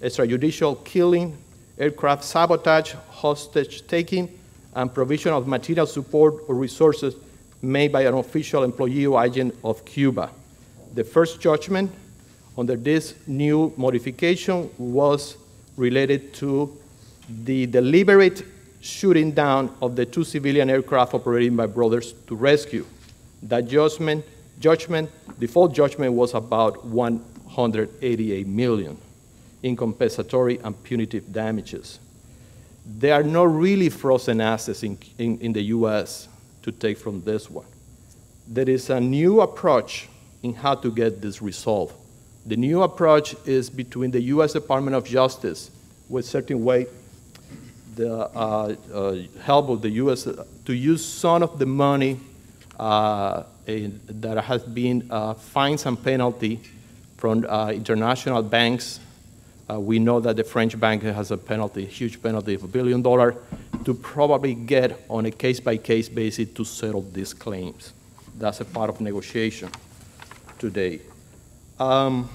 extrajudicial killing, aircraft sabotage, hostage taking, and provision of material support or resources made by an official employee or agent of Cuba. The first judgment under this new modification was related to the deliberate shooting down of the two civilian aircraft operating by Brothers to Rescue. That judgment, judgment, default judgment was about 188 million in compensatory and punitive damages. There are no really frozen assets in, in, in the US to take from this one. There is a new approach in how to get this resolved. The new approach is between the US Department of Justice, with certain way the uh, uh, help of the US to use some of the money uh, in, that has been uh, fines and penalty from uh, international banks uh, we know that the French bank has a penalty, huge penalty of a billion dollars, to probably get on a case-by-case basis to settle these claims. That's a part of negotiation today. Um,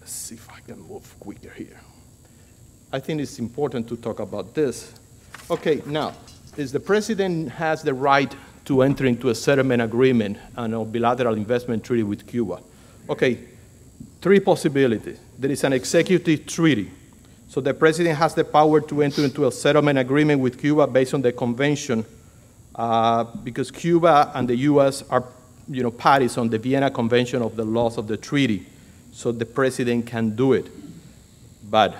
let's see if I can move quicker here. I think it's important to talk about this. Okay, now, is the president has the right to enter into a settlement agreement and a bilateral investment treaty with Cuba. Okay, three possibilities. There is an executive treaty. So the president has the power to enter into a settlement agreement with Cuba based on the convention uh, because Cuba and the U.S. are you know, parties on the Vienna Convention of the laws of the treaty. So the president can do it. But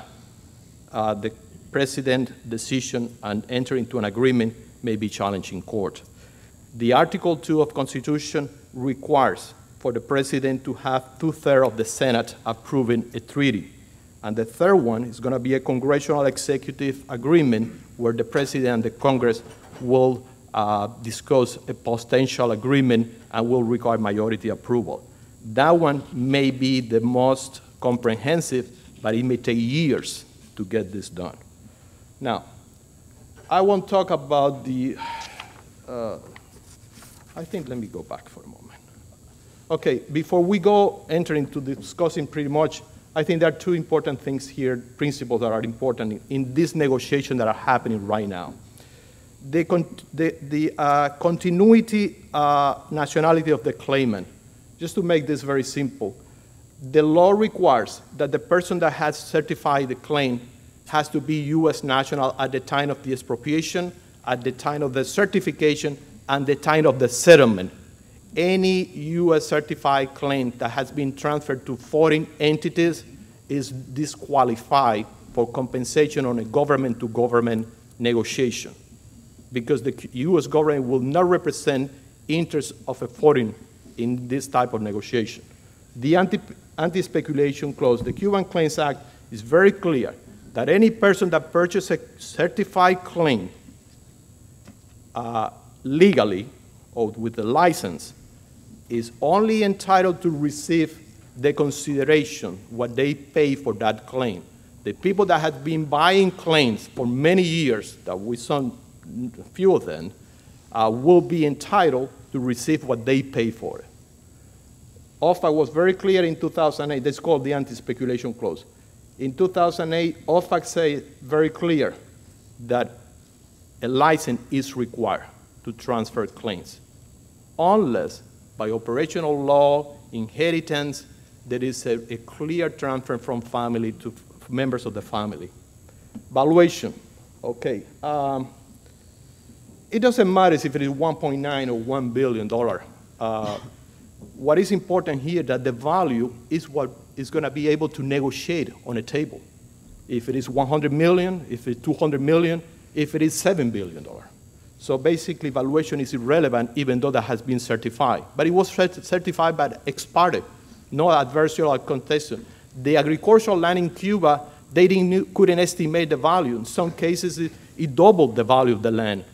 uh, the president decision and enter into an agreement may be challenged in court. The Article 2 of Constitution requires for the president to have two-thirds of the Senate approving a treaty. And the third one is going to be a congressional executive agreement where the president and the Congress will uh, discuss a potential agreement and will require majority approval. That one may be the most comprehensive, but it may take years to get this done. Now, I won't talk about the, uh, I think, let me go back for a moment. Okay, before we go enter into discussing pretty much, I think there are two important things here, principles that are important in, in this negotiation that are happening right now. The, the, the uh, continuity uh, nationality of the claimant. Just to make this very simple, the law requires that the person that has certified the claim has to be U.S. national at the time of the expropriation, at the time of the certification, and the time of the settlement any U.S. certified claim that has been transferred to foreign entities is disqualified for compensation on a government to government negotiation because the U.S. government will not represent interests of a foreign in this type of negotiation. The anti, speculation clause, the Cuban Claims Act, is very clear that any person that purchases a certified claim uh, legally or with a license is only entitled to receive the consideration, what they pay for that claim. The people that have been buying claims for many years, that we saw few of them, uh, will be entitled to receive what they pay for it. OFAC was very clear in 2008. That's called the anti-speculation clause. In 2008, OFAC said very clear that a license is required to transfer claims, unless by operational law, inheritance, there is a, a clear transfer from family to members of the family. Valuation, okay. Um, it doesn't matter if it is 1.9 or 1 billion dollar. Uh, what is important here that the value is what is going to be able to negotiate on a table. If it is 100 million, if it's 200 million, if it is 7 billion dollar. So basically, valuation is irrelevant even though that has been certified. But it was certified by ex parte, no adversarial contestant. The agricultural land in Cuba, they didn't, couldn't estimate the value. In some cases, it, it doubled the value of the land.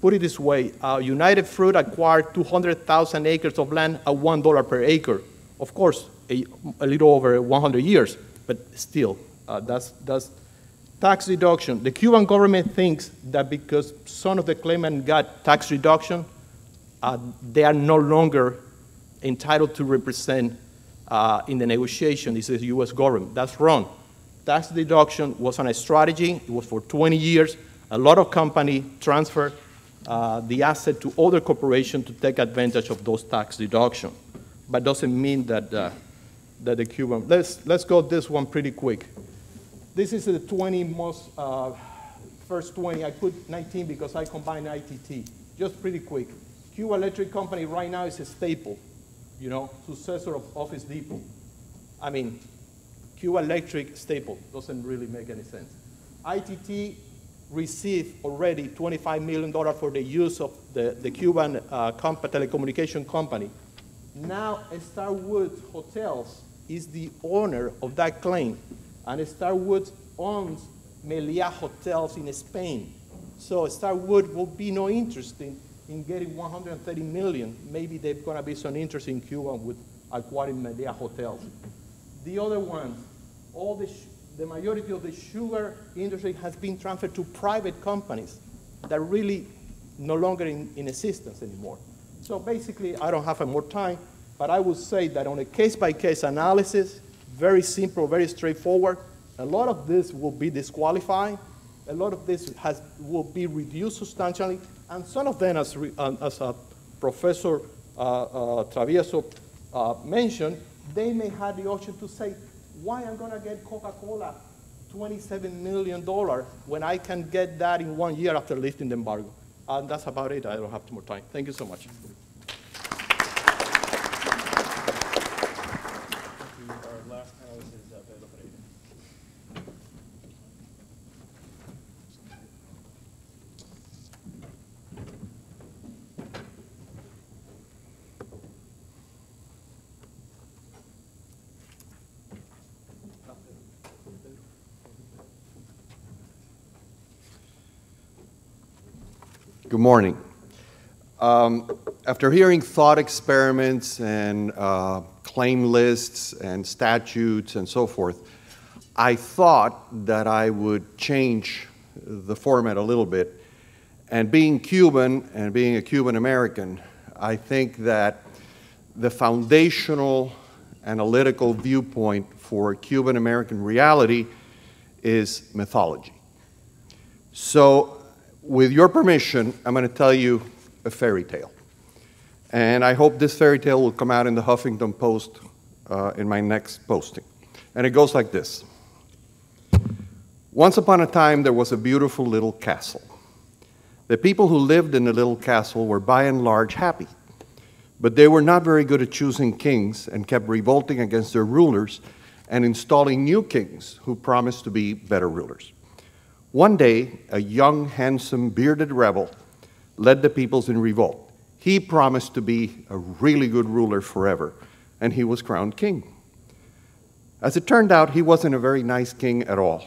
Put it this way, uh, United Fruit acquired 200,000 acres of land at $1 per acre. Of course, a, a little over 100 years, but still, uh, that's, that's tax deduction. The Cuban government thinks that because some of the claimants got tax reduction, uh, they are no longer entitled to represent uh, in the negotiation. This is the U.S. government. That's wrong. Tax deduction was on a strategy. It was for 20 years. A lot of company transferred uh, the asset to other corporations to take advantage of those tax deduction. But doesn't mean that, uh, that the Cuban, let's, let's go this one pretty quick. This is the 20 most, uh, first 20, I put 19 because I combined ITT. Just pretty quick. Cuba Electric Company right now is a staple, you know, successor of Office Depot. I mean, Cuba Electric staple doesn't really make any sense. ITT received already $25 million for the use of the, the Cuban uh, comp telecommunication company. Now, Starwood Hotels is the owner of that claim, and Starwood owns Meliá Hotels in Spain. So Starwood will be no interest in, in getting 130 million. Maybe there's going to be some interest in Cuba with acquiring Meliá Hotels. The other ones, all the the majority of the sugar industry has been transferred to private companies that are really no longer in, in existence anymore. So basically, I don't have more time, but I would say that on a case-by-case -case analysis, very simple, very straightforward, a lot of this will be disqualified, a lot of this has, will be reduced substantially, and some of them, as, re, uh, as uh, Professor uh, uh, Travieso uh, mentioned, they may have the option to say, why I'm going to get Coca-Cola $27 million when I can get that in one year after lifting the embargo. And that's about it. I don't have more time. Thank you so much. Good morning. Um, after hearing thought experiments and uh, claim lists and statutes and so forth, I thought that I would change the format a little bit. And being Cuban and being a Cuban American, I think that the foundational analytical viewpoint for Cuban American reality is mythology. So with your permission, I'm going to tell you a fairy tale. And I hope this fairy tale will come out in the Huffington Post uh, in my next posting. And it goes like this Once upon a time, there was a beautiful little castle. The people who lived in the little castle were by and large happy, but they were not very good at choosing kings and kept revolting against their rulers and installing new kings who promised to be better rulers. One day, a young, handsome, bearded rebel led the peoples in revolt. He promised to be a really good ruler forever, and he was crowned king. As it turned out, he wasn't a very nice king at all.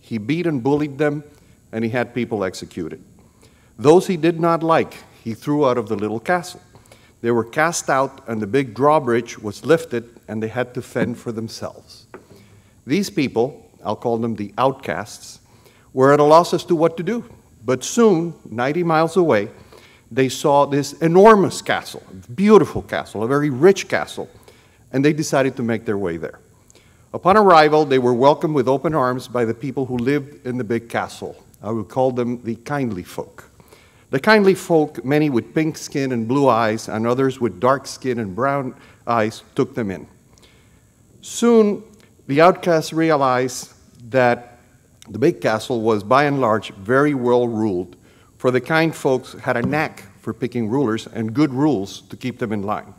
He beat and bullied them, and he had people executed. Those he did not like, he threw out of the little castle. They were cast out, and the big drawbridge was lifted, and they had to fend for themselves. These people, I'll call them the outcasts, were at a loss as to what to do. But soon, 90 miles away, they saw this enormous castle, a beautiful castle, a very rich castle, and they decided to make their way there. Upon arrival, they were welcomed with open arms by the people who lived in the big castle. I would call them the kindly folk. The kindly folk, many with pink skin and blue eyes, and others with dark skin and brown eyes, took them in. Soon, the outcasts realized that the big castle was by and large very well ruled for the kind folks had a knack for picking rulers and good rules to keep them in line.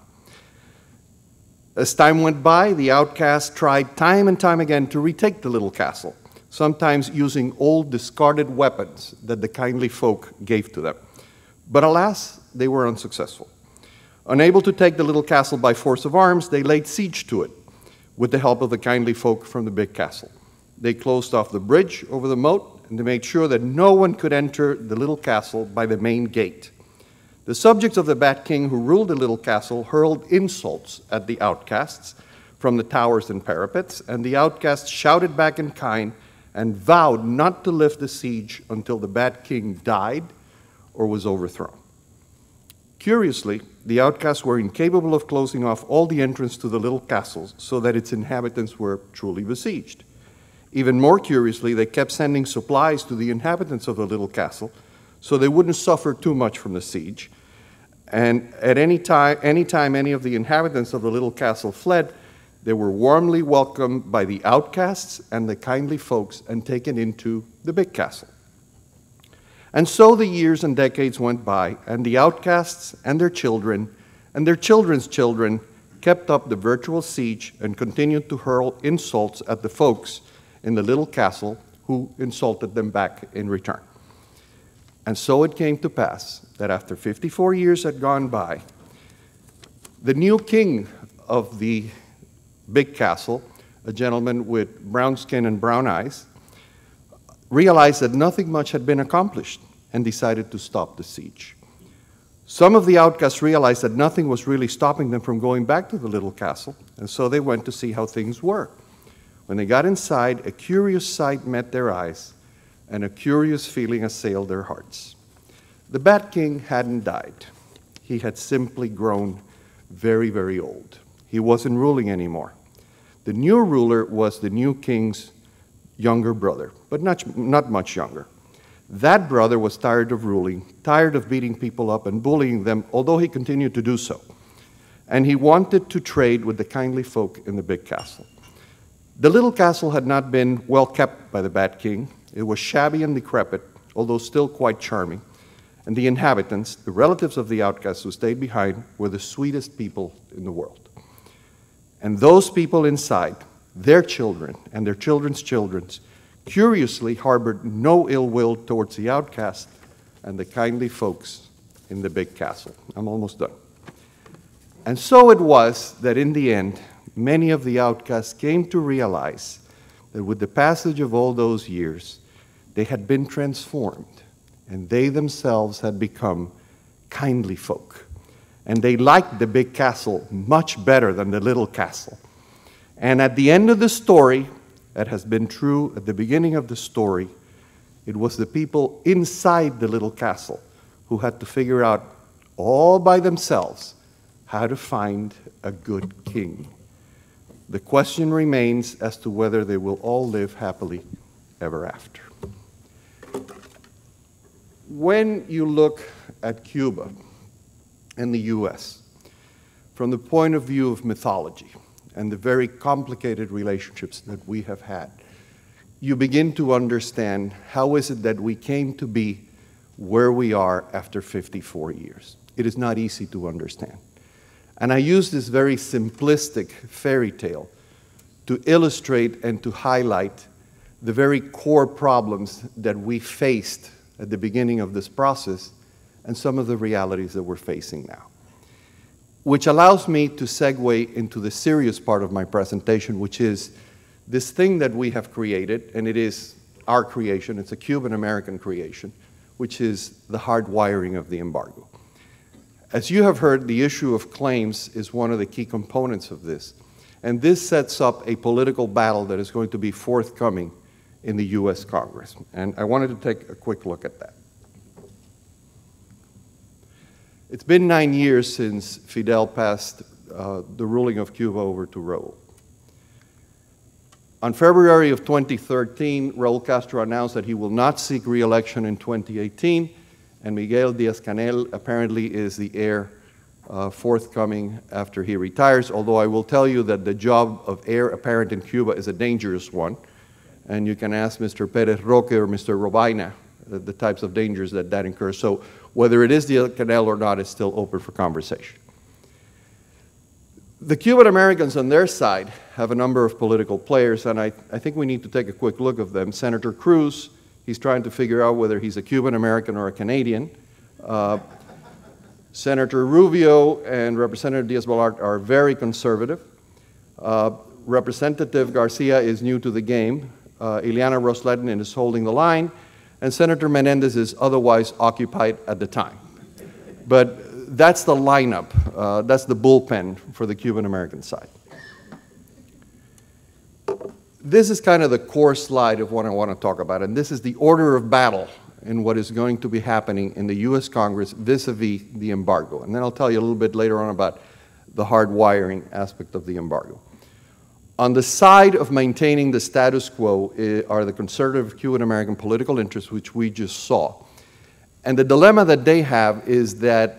As time went by, the outcasts tried time and time again to retake the little castle, sometimes using old discarded weapons that the kindly folk gave to them. But alas, they were unsuccessful. Unable to take the little castle by force of arms, they laid siege to it with the help of the kindly folk from the big castle. They closed off the bridge over the moat and to make sure that no one could enter the little castle by the main gate. The subjects of the Bat King who ruled the little castle hurled insults at the outcasts from the towers and parapets, and the outcasts shouted back in kind and vowed not to lift the siege until the Bat King died or was overthrown. Curiously, the outcasts were incapable of closing off all the entrance to the little castles so that its inhabitants were truly besieged. Even more curiously, they kept sending supplies to the inhabitants of the little castle so they wouldn't suffer too much from the siege. And at any time, any time any of the inhabitants of the little castle fled, they were warmly welcomed by the outcasts and the kindly folks and taken into the big castle. And so the years and decades went by, and the outcasts and their children and their children's children kept up the virtual siege and continued to hurl insults at the folks in the little castle who insulted them back in return. And so it came to pass that after 54 years had gone by, the new king of the big castle, a gentleman with brown skin and brown eyes, realized that nothing much had been accomplished and decided to stop the siege. Some of the outcasts realized that nothing was really stopping them from going back to the little castle, and so they went to see how things were. When they got inside, a curious sight met their eyes, and a curious feeling assailed their hearts. The Bat King hadn't died. He had simply grown very, very old. He wasn't ruling anymore. The new ruler was the new king's younger brother, but not, not much younger. That brother was tired of ruling, tired of beating people up and bullying them, although he continued to do so. And he wanted to trade with the kindly folk in the big castle. The little castle had not been well kept by the Bat King. It was shabby and decrepit, although still quite charming. And the inhabitants, the relatives of the outcasts who stayed behind, were the sweetest people in the world. And those people inside, their children and their children's children, curiously harbored no ill will towards the outcast and the kindly folks in the big castle. I'm almost done. And so it was that in the end, many of the outcasts came to realize that with the passage of all those years, they had been transformed and they themselves had become kindly folk. And they liked the big castle much better than the little castle. And at the end of the story, that has been true at the beginning of the story, it was the people inside the little castle who had to figure out all by themselves how to find a good king. The question remains as to whether they will all live happily ever after. When you look at Cuba and the US from the point of view of mythology and the very complicated relationships that we have had, you begin to understand how is it that we came to be where we are after 54 years. It is not easy to understand. And I use this very simplistic fairy tale to illustrate and to highlight the very core problems that we faced at the beginning of this process and some of the realities that we're facing now. Which allows me to segue into the serious part of my presentation, which is this thing that we have created, and it is our creation, it's a Cuban American creation, which is the hard wiring of the embargo. As you have heard, the issue of claims is one of the key components of this. And this sets up a political battle that is going to be forthcoming in the US Congress. And I wanted to take a quick look at that. It's been nine years since Fidel passed uh, the ruling of Cuba over to Raul. On February of 2013, Raul Castro announced that he will not seek re-election in 2018, and Miguel Diaz-Canel apparently is the heir uh, forthcoming after he retires, although I will tell you that the job of heir apparent in Cuba is a dangerous one, and you can ask Mr. Perez Roque or Mr. Robaina the, the types of dangers that that incurs. So whether it is Diaz-Canel or not is still open for conversation. The Cuban Americans on their side have a number of political players, and I, I think we need to take a quick look of them. Senator Cruz, he's trying to figure out whether he's a Cuban American or a Canadian. Uh, Senator Rubio and Representative Diaz-Balart are very conservative. Uh, Representative Garcia is new to the game. Uh, Ileana Ros-Lehtinen is holding the line, and Senator Menendez is otherwise occupied at the time. But that's the lineup. Uh, that's the bullpen for the Cuban American side. This is kind of the core slide of what I want to talk about, and this is the order of battle in what is going to be happening in the U.S. Congress vis-a-vis -vis the embargo. And then I'll tell you a little bit later on about the hardwiring aspect of the embargo. On the side of maintaining the status quo eh, are the conservative Cuban American political interests, which we just saw. And the dilemma that they have is that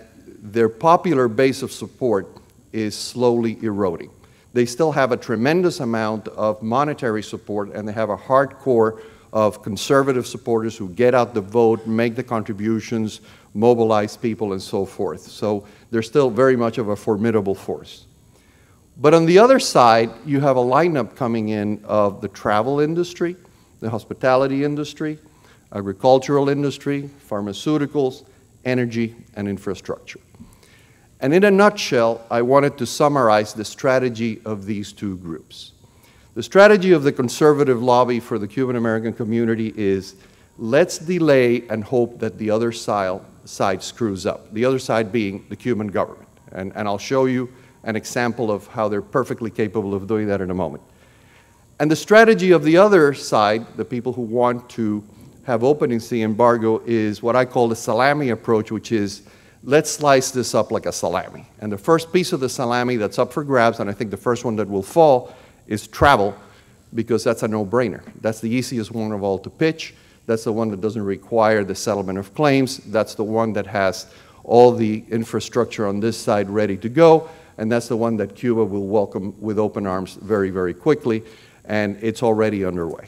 their popular base of support is slowly eroding. They still have a tremendous amount of monetary support, and they have a hardcore of conservative supporters who get out the vote, make the contributions, mobilize people, and so forth. So they're still very much of a formidable force. But on the other side, you have a lineup coming in of the travel industry, the hospitality industry, agricultural industry, pharmaceuticals, energy, and infrastructure. And in a nutshell, I wanted to summarize the strategy of these two groups. The strategy of the conservative lobby for the Cuban American community is let's delay and hope that the other side, screws up, the other side being the Cuban government. And, and I'll show you an example of how they're perfectly capable of doing that in a moment. And the strategy of the other side, the people who want to have openings the embargo, is what I call the salami approach, which is let's slice this up like a salami. And the first piece of the salami that's up for grabs, and I think the first one that will fall, is travel, because that's a no-brainer. That's the easiest one of all to pitch. That's the one that doesn't require the settlement of claims. That's the one that has all the infrastructure on this side ready to go. And that's the one that Cuba will welcome with open arms very, very quickly. And it's already underway.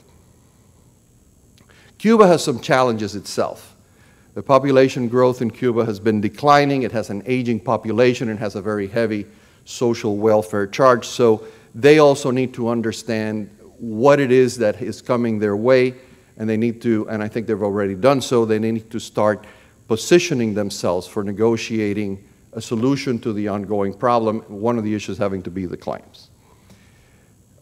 Cuba has some challenges itself. The population growth in Cuba has been declining. It has an aging population and has a very heavy social welfare charge. So they also need to understand what it is that is coming their way, and they need to, and I think they've already done so, they need to start positioning themselves for negotiating a solution to the ongoing problem, one of the issues having to be the claims.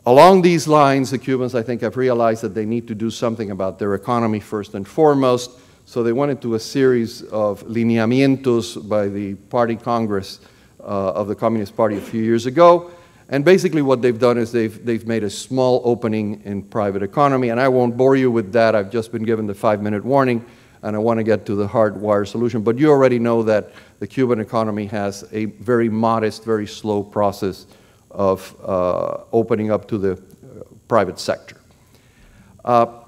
Along these lines, the Cubans, I think, have realized that they need to do something about their economy first and foremost. So they went into a series of lineamientos by the party congress uh, of the Communist Party a few years ago. And basically what they've done is they've, they've made a small opening in private economy. And I won't bore you with that. I've just been given the five-minute warning, and I want to get to the hardwire solution. But you already know that the Cuban economy has a very modest, very slow process of uh, opening up to the uh, private sector. Uh,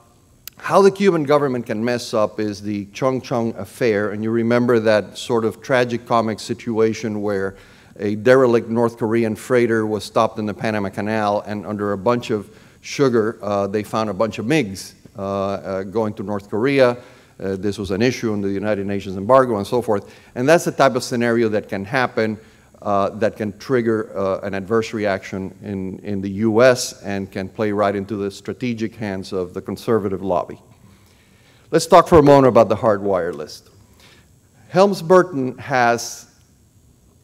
how the Cuban government can mess up is the Chong Chong affair, and you remember that sort of tragic comic situation where a derelict North Korean freighter was stopped in the Panama Canal, and under a bunch of sugar, uh, they found a bunch of MiGs uh, uh, going to North Korea. Uh, this was an issue in the United Nations embargo and so forth. And that's the type of scenario that can happen uh, that can trigger uh, an adverse reaction in, in the US and can play right into the strategic hands of the conservative lobby. Let's talk for a moment about the hardwire list. Helms-Burton has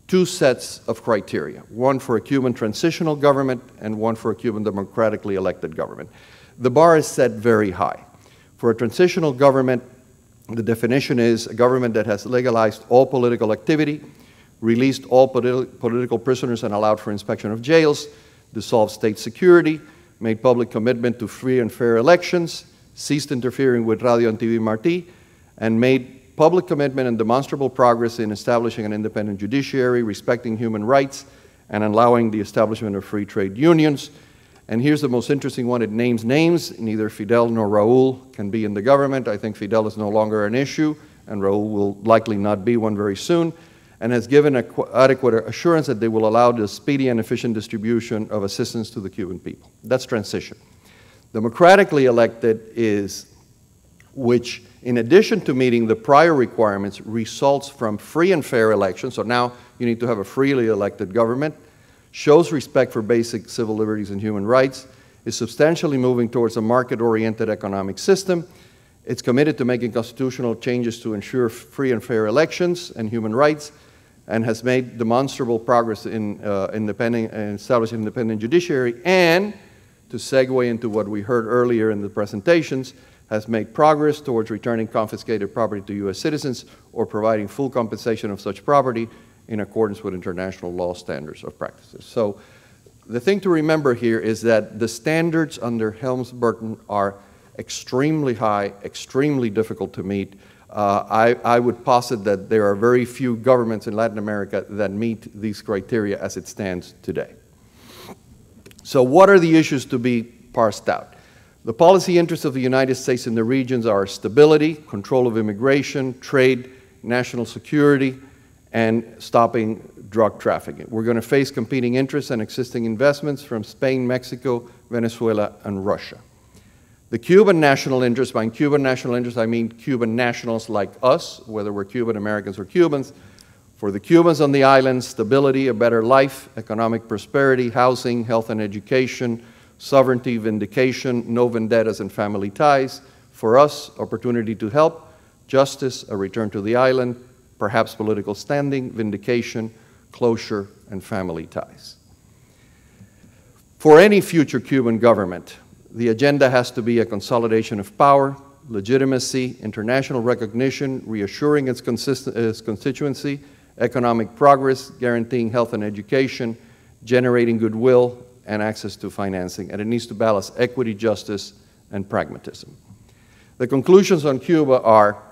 two sets of criteria, one for a Cuban transitional government and one for a Cuban democratically elected government. The bar is set very high. For a transitional government, the definition is a government that has legalized all political activity, released all politi political prisoners and allowed for inspection of jails, dissolved state security, made public commitment to free and fair elections, ceased interfering with Radio and TV Marti, and made public commitment and demonstrable progress in establishing an independent judiciary, respecting human rights, and allowing the establishment of free trade unions. And here's the most interesting one it names names. Neither Fidel nor Raul can be in the government. I think Fidel is no longer an issue, and Raul will likely not be one very soon, and has given adequate assurance that they will allow the speedy and efficient distribution of assistance to the Cuban people. That's transition. Democratically elected is which, in addition to meeting the prior requirements, results from free and fair elections. So now you need to have a freely elected government, shows respect for basic civil liberties and human rights, is substantially moving towards a market oriented economic system. It's committed to making constitutional changes to ensure free and fair elections and human rights, and has made demonstrable progress in, uh, independent, in establishing an independent judiciary, and to segue into what we heard earlier in the presentations, has made progress towards returning confiscated property to U.S. citizens or providing full compensation of such property in accordance with international law standards of practices. So the thing to remember here is that the standards under Helms-Burton are extremely high, extremely difficult to meet. Uh, I, I, would posit that there are very few governments in Latin America that meet these criteria as it stands today. So what are the issues to be parsed out? The policy interests of the United States in the regions are stability, control of immigration, trade, national security, and stopping drug trafficking. We're going to face competing interests and existing investments from Spain, Mexico, Venezuela, and Russia. The Cuban national interest, by Cuban national interest, I mean Cuban nationals like us, whether we're Cuban Americans or Cubans. For the Cubans on the island, stability, a better life, economic prosperity, housing, health and education, sovereignty, vindication, no vendettas and family ties. For us, opportunity to help, justice, a return to the island, perhaps political standing, vindication, closure, and family ties. For any future Cuban government, the agenda has to be a consolidation of power, legitimacy, international recognition, reassuring its, its constituency, economic progress, guaranteeing health and education, generating goodwill, and access to financing, and it needs to balance equity, justice, and pragmatism. The conclusions on Cuba are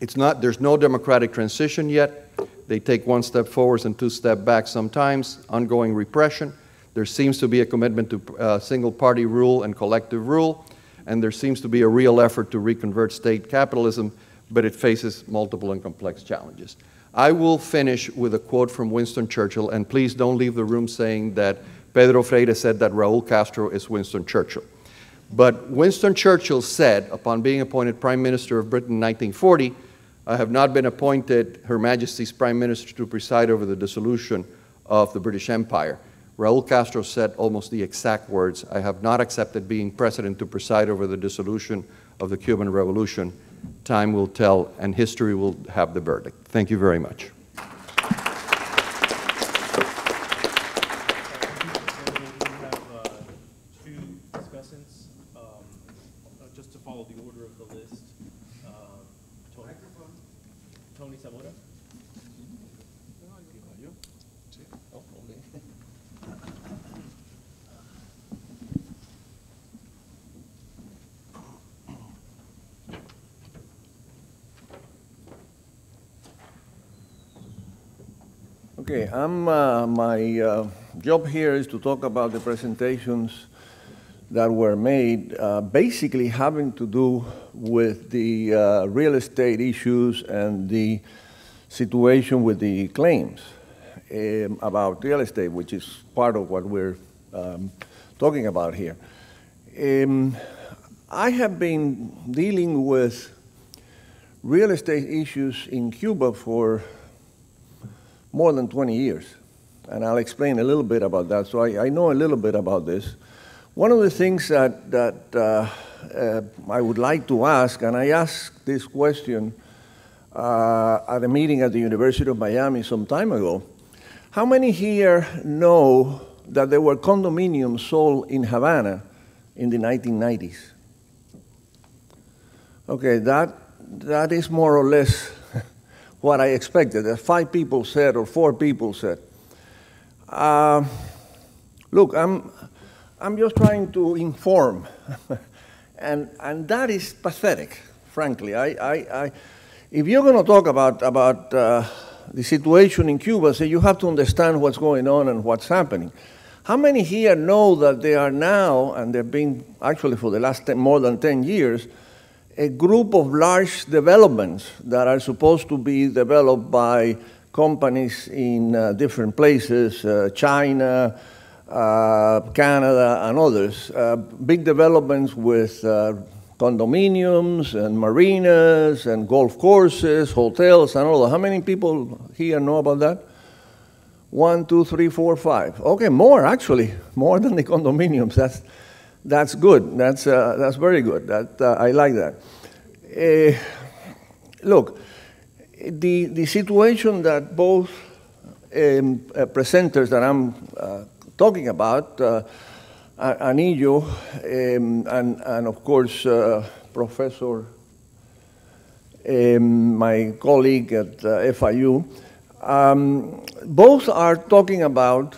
it's not, there's no democratic transition yet. They take one step forward and two step back sometimes, ongoing repression. There seems to be a commitment to uh, single party rule and collective rule, and there seems to be a real effort to reconvert state capitalism, but it faces multiple and complex challenges. I will finish with a quote from Winston Churchill, and please don't leave the room saying that Pedro Freyre said that Raul Castro is Winston Churchill. But Winston Churchill said, upon being appointed Prime Minister of Britain in 1940, I have not been appointed Her Majesty's Prime Minister to preside over the dissolution of the British Empire. Raul Castro said almost the exact words I have not accepted being president to preside over the dissolution of the Cuban Revolution. Time will tell, and history will have the verdict. Thank you very much. Okay, I'm, uh, my uh, job here is to talk about the presentations that were made, uh, basically having to do with the uh, real estate issues and the situation with the claims um, about real estate, which is part of what we're um, talking about here. Um, I have been dealing with real estate issues in Cuba for more than 20 years. And I'll explain a little bit about that. So I, I know a little bit about this. One of the things that, that uh, uh, I would like to ask, and I asked this question uh, at a meeting at the University of Miami some time ago, how many here know that there were condominiums sold in Havana in the 1990s? Okay, that, that is more or less what I expected. That five people said or four people said. Uh, look, I'm, I'm just trying to inform, and, and that is pathetic, frankly. I, I, I, if you're going to talk about, about uh, the situation in Cuba, so you have to understand what's going on and what's happening. How many here know that they are now, and they've been actually for the last 10, more than 10 years, a group of large developments that are supposed to be developed by companies in uh, different places, uh, China, uh, Canada, and others. Uh, big developments with uh, condominiums and marinas and golf courses, hotels, and all that. How many people here know about that? One, two, three, four, five. Okay, more actually, more than the condominiums. That's, that's good. That's, uh, that's very good. That, uh, I like that. Uh, look, the, the situation that both um, uh, presenters that I'm uh, talking about, uh, Anillo, um, and, and of course, uh, Professor, um, my colleague at FIU, um, both are talking about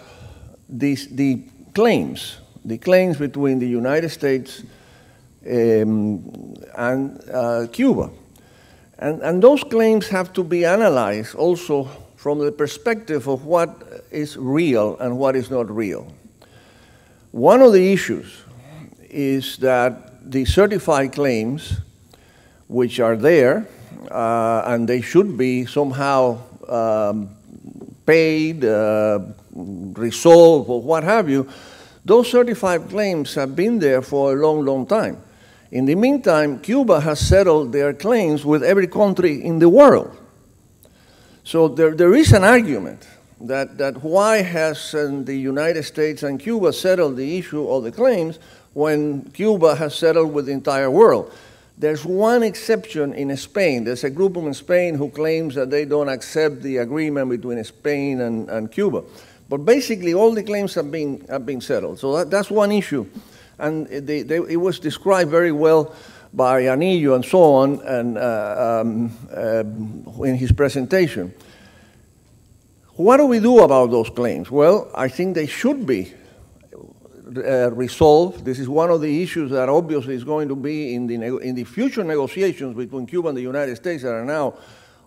these, the claims, the claims between the United States um, and uh, Cuba. And, and those claims have to be analyzed also from the perspective of what is real and what is not real. One of the issues is that the certified claims, which are there, uh, and they should be somehow um, paid, uh, resolved, or what have you, those certified claims have been there for a long, long time. In the meantime, Cuba has settled their claims with every country in the world. So there, there is an argument that, that why has the United States and Cuba settled the issue of the claims when Cuba has settled with the entire world. There's one exception in Spain. There's a group in Spain who claims that they don't accept the agreement between Spain and, and Cuba. But basically, all the claims have been, have been settled. So that, that's one issue and they, they, it was described very well by Anillo and so on and, uh, um, uh, in his presentation. What do we do about those claims? Well, I think they should be uh, resolved. This is one of the issues that obviously is going to be in the, in the future negotiations between Cuba and the United States that are now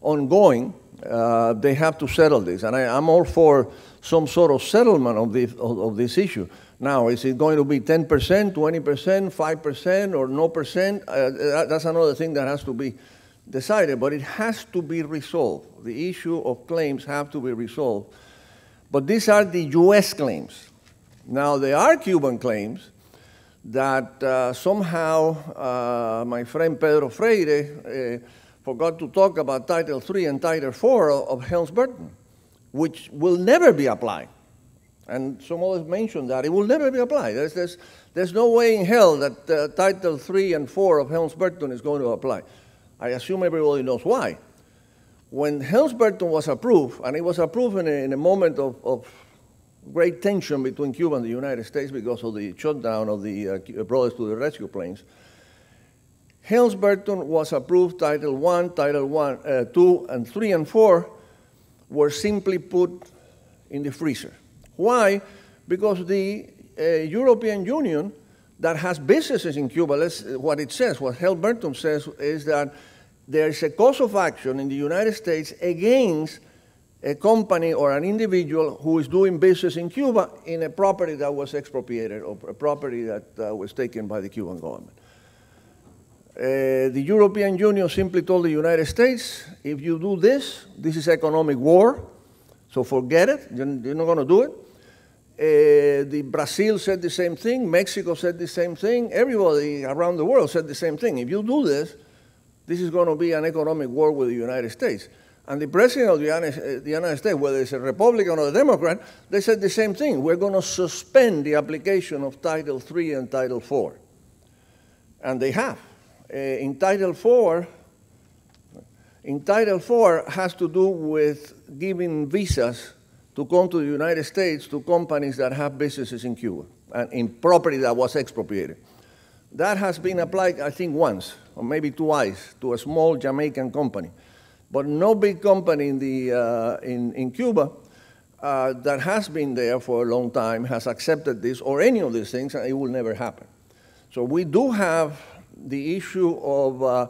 ongoing. Uh, they have to settle this. And I, am all for some sort of settlement of this, of, of this issue. Now, is it going to be 10%, 20%, 5%, or no percent? Uh, that's another thing that has to be decided, but it has to be resolved. The issue of claims have to be resolved. But these are the U.S. claims. Now, there are Cuban claims that uh, somehow uh, my friend Pedro Freyre uh, forgot to talk about Title III and Title IV of Helms-Burton, which will never be applied. And some others mentioned that. It will never be applied. There's, there's, there's no way in hell that uh, Title 3 and 4 of Helms-Burton is going to apply. I assume everybody knows why. When Helms-Burton was approved, and it was approved in a, in a moment of, of, great tension between Cuba and the United States because of the shutdown of the uh, Brothers to the Rescue planes, Helms-Burton was approved Title 1, Title 1, uh, 2, and 3 and 4 were simply put in the freezer. Why? Because the uh, European Union that has businesses in Cuba, what it says, what Helms-Burton says, is that there is a cause of action in the United States against a company or an individual who is doing business in Cuba in a property that was expropriated or a property that uh, was taken by the Cuban government. Uh, the European Union simply told the United States, if you do this, this is economic war, so forget it, you're, not going to do it. Uh, the Brazil said the same thing. Mexico said the same thing. Everybody around the world said the same thing. If you do this, this is going to be an economic war with the United States. And the president of uh, the United States, whether it's a Republican or a Democrat, they said the same thing. We're going to suspend the application of Title III and Title IV. And they have. Uh, in Title IV, in Title IV has to do with giving visas to come to the United States to companies that have businesses in Cuba and in property that was expropriated. That has been applied, I think, once or maybe twice to a small Jamaican company. But no big company in, the, uh, in, in Cuba uh, that has been there for a long time has accepted this or any of these things, and it will never happen. So we do have the issue of uh,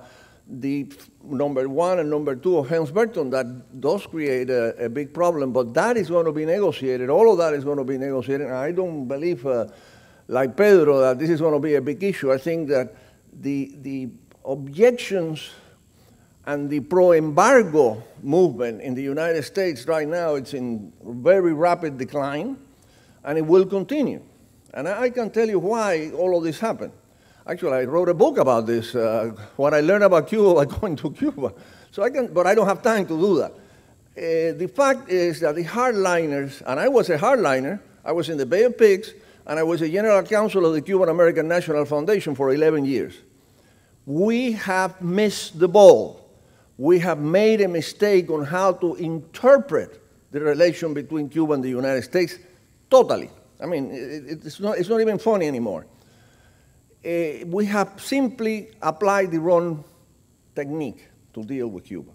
the number one and number two of Helms-Burton, that does create a, a big problem, but that is going to be negotiated. All of that is going to be negotiated. I don't believe, uh, like Pedro, that this is going to be a big issue. I think that the, the objections and the pro-embargo movement in the United States right now, it's in very rapid decline, and it will continue. And I can tell you why all of this happened. Actually, I wrote a book about this, uh, what I learned about Cuba by going to Cuba. So I can, but I don't have time to do that. Uh, the fact is that the hardliners, and I was a hardliner, I was in the Bay of Pigs, and I was a general counsel of the Cuban American National Foundation for 11 years. We have missed the ball. We have made a mistake on how to interpret the relation between Cuba and the United States totally. I mean, it, it's, not, it's not even funny anymore. Uh, we have simply applied the wrong technique to deal with Cuba.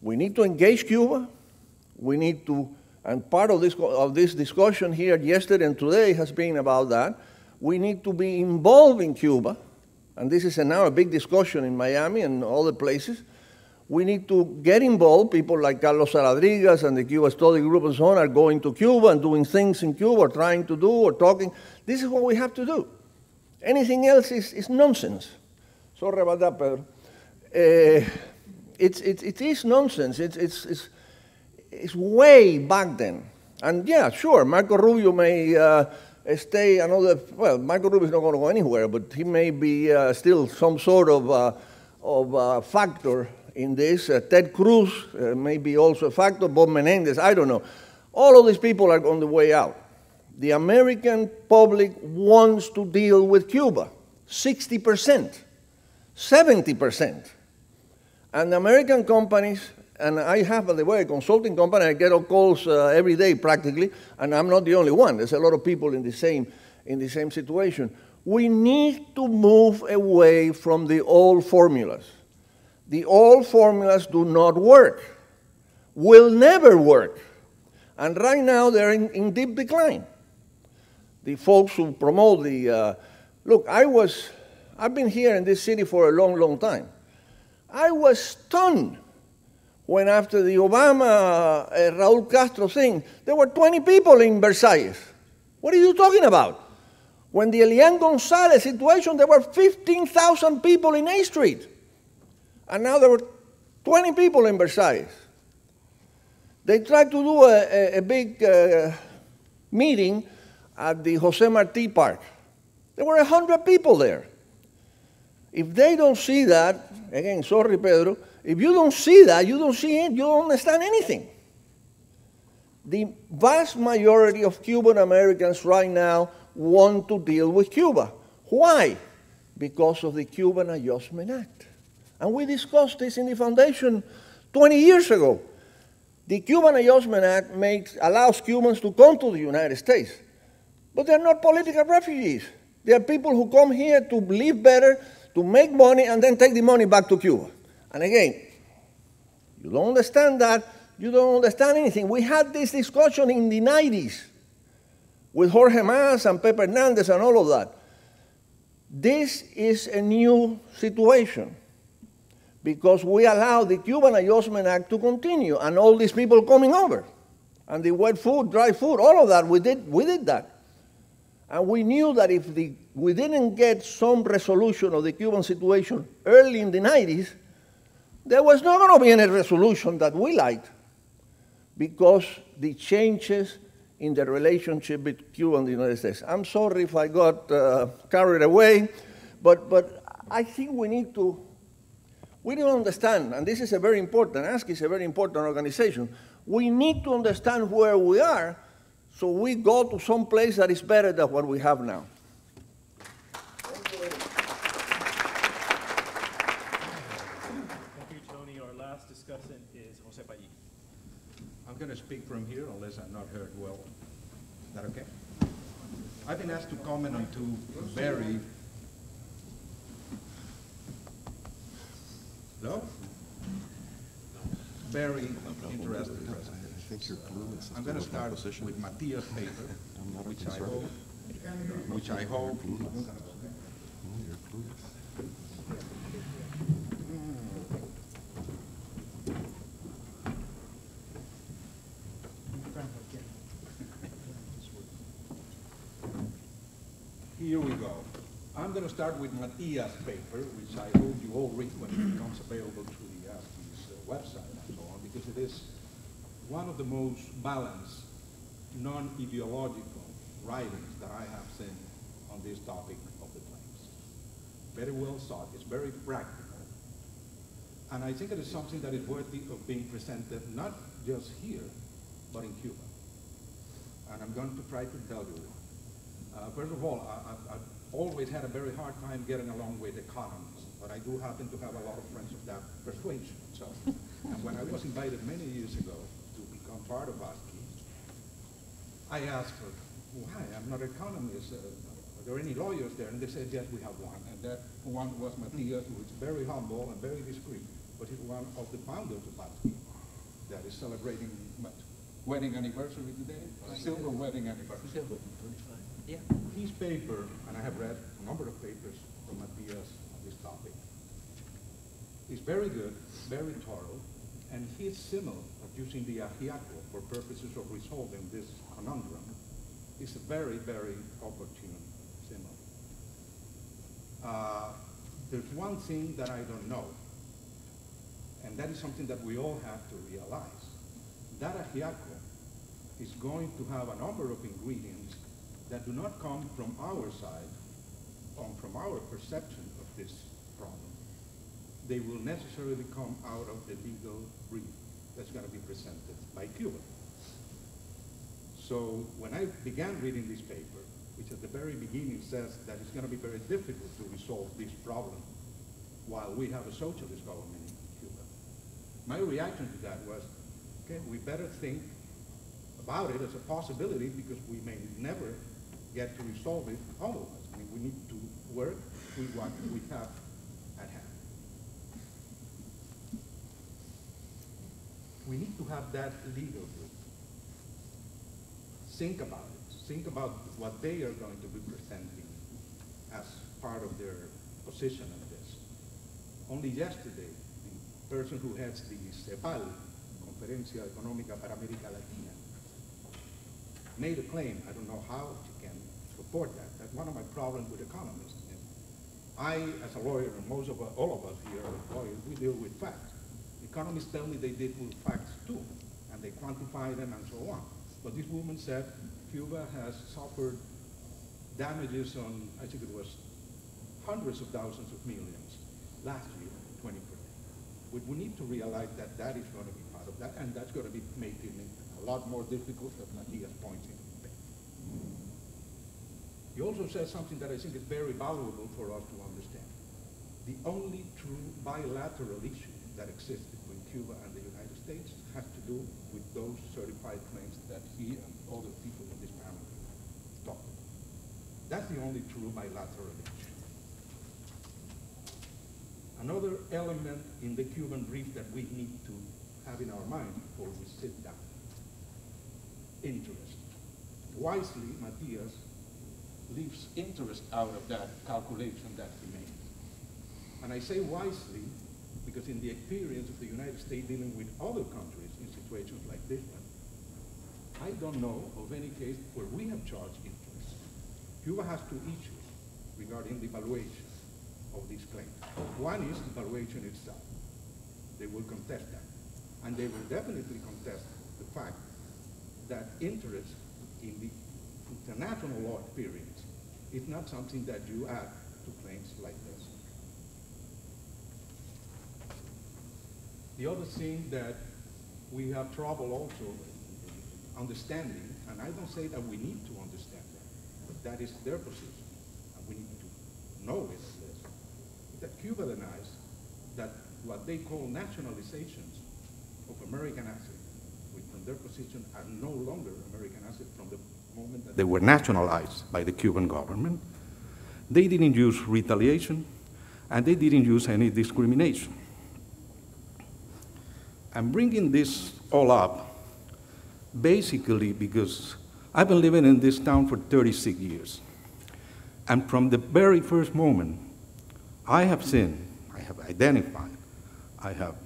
We need to engage Cuba. We need to, and part of this, of this discussion here yesterday and today has been about that. We need to be involved in Cuba, and this is now a big discussion in Miami and other places. We need to get involved. People like Carlos Rodriguez and the Cuba Study Group and so on are going to Cuba and doing things in Cuba, or trying to do, or talking. This is what we have to do. Anything else is, is nonsense. Sorry about that, Pedro. Uh, it's, it's, it is nonsense. It's, it's, it's, it's way back then. And yeah, sure, Marco Rubio may uh, stay another, well, Marco Rubio is not going to go anywhere, but he may be uh, still some sort of, uh, of uh, factor in this. Uh, Ted Cruz uh, may be also a factor, Bob Menendez, I don't know. All of these people are on the way out. The American public wants to deal with Cuba, 60%, 70%. And American companies, and I have, by the way, a consulting company, I get calls uh, every day practically, and I'm not the only one. There's a lot of people in the same, in the same situation. We need to move away from the old formulas. The old formulas do not work, will never work. And right now they're in, in deep decline. The folks who promote the, uh, look, I was, I've been here in this city for a long, long time. I was stunned when after the Obama uh, Raúl Castro thing, there were 20 people in Versailles. What are you talking about? When the Elian Gonzalez situation, there were 15,000 people in A Street. And now there were 20 people in Versailles. They tried to do a, a, a big uh, meeting at the Jose Marti Park. There were 100 people there. If they don't see that, again, sorry, Pedro, if you don't see that, you don't see it, you don't understand anything. The vast majority of Cuban Americans right now want to deal with Cuba. Why? Because of the Cuban Adjustment Act. And we discussed this in the foundation 20 years ago. The Cuban Adjustment Act makes, allows Cubans to come to the United States, but they're not political refugees. They are people who come here to live better, to make money, and then take the money back to Cuba. And again, you don't understand that, you don't understand anything. We had this discussion in the 90s with Jorge Mas and Pepe Hernandez and all of that. This is a new situation because we allow the Cuban Adjustment Act to continue and all these people coming over. And the wet foot, dry foot, all of that, we did, we did that. And we knew that if the, we didn't get some resolution of the Cuban situation early in the 90s, there was not going to be any resolution that we liked because the changes in the relationship between Cuba and the United States. I'm sorry if I got uh, carried away, but, but I think we need to, we don't understand, and this is a very important, ASCE is a very important organization. We need to understand where we are so we go to some place that is better than what we have now. Thank you, Tony. Our last discussant is Jose Pallí. I'm going to speak from here unless I'm not heard well. Is that okay? I've been asked to comment on two very... Hello? Very interesting think your glue is. I'm gonna start with my PS paper, I'm which I hope, conservative. which I hope, oh, you're clueless. here we go. I'm gonna start with my paper, which I hope you all read when it becomes available through the ASCE's uh, uh website and so on, because it is one of the most balanced, non-ideological writings that I have seen on this topic of the claims. Very well thought. It's very practical. And I think it is something that is worthy of being presented not just here, but in Cuba. And I'm going to try to tell you. Uh, first of all, I, I've always had a very hard time getting along with economists, but I do happen to have a lot of friends of that persuasion. So, and when I was invited many years ago become part of ASCE, I asked her, why? I'm not an economist. Uh, are there any lawyers there? And they said, yes, we have one. And that one was Matias, who is very humble and very discreet, but he's one of the founders of ASCE that is celebrating? Wedding anniversary today? Silver wedding anniversary. Yeah. His paper, and I have read a number of papers from Matias on this topic, is very good, very thorough, and his symbol of using the ajiaco for purposes of resolving this conundrum is a very, very opportune symbol. Uh, there's one thing that I don't know, and that is something that we all have to realize. That ajiaco is going to have a number of ingredients that do not come from our side, or from our perception of this problem. They will necessarily come out of the legal brief that's going to be presented by Cuba. So when I began reading this paper, which at the very beginning says that it's going to be very difficult to resolve this problem while we have a socialist government in Cuba, my reaction to that was, okay, we better think about it as a possibility because we may never get to resolve it otherwise. I mean, we need to work with what we have at hand. We need to have that legal group. Think about it. Think about what they are going to be presenting as part of their position on this. Only yesterday, the person who heads the CEPAL, Conferencia Económica para América Latina, made a claim, I don't know how she can support that. That's one of my problems with economists. And I, as a lawyer, and most of all of us here are lawyers, we deal with facts. Economists tell me they deal with facts too, and they quantify them and so on. But this woman said Cuba has suffered damages on, I think it was hundreds of thousands of millions last year, 20%. We, we need to realize that that is going to be part of that, and that's going to be making it a lot more difficult, as Matias points in. He also says something that I think is very valuable for us to understand. The only true bilateral issue that exists Cuba and the United States has to do with those certified claims that he and all the people in this panel talked about. That's the only true bilateral issue. Another element in the Cuban brief that we need to have in our mind before we sit down. Interest. Wisely, Matias leaves interest out of that calculation that he made. And I say wisely because in the experience of the United States dealing with other countries in situations like this one, I don't know of any case where we have charged interest. Cuba has two issues regarding the valuation of these claims. One is the valuation itself. They will contest that. And they will definitely contest the fact that interest in the international law experience is not something that you add to claims like this. The other thing that we have trouble also understanding, and I don't say that we need to understand that, but that is their position, and we need to know it, is that Cuba denies that what they call nationalizations of American assets, which from their position are no longer American assets from the moment that they were nationalized by the Cuban government, they didn't use retaliation and they didn't use any discrimination. I'm bringing this all up basically because I've been living in this town for 36 years. And from the very first moment, I have seen, I have identified, I have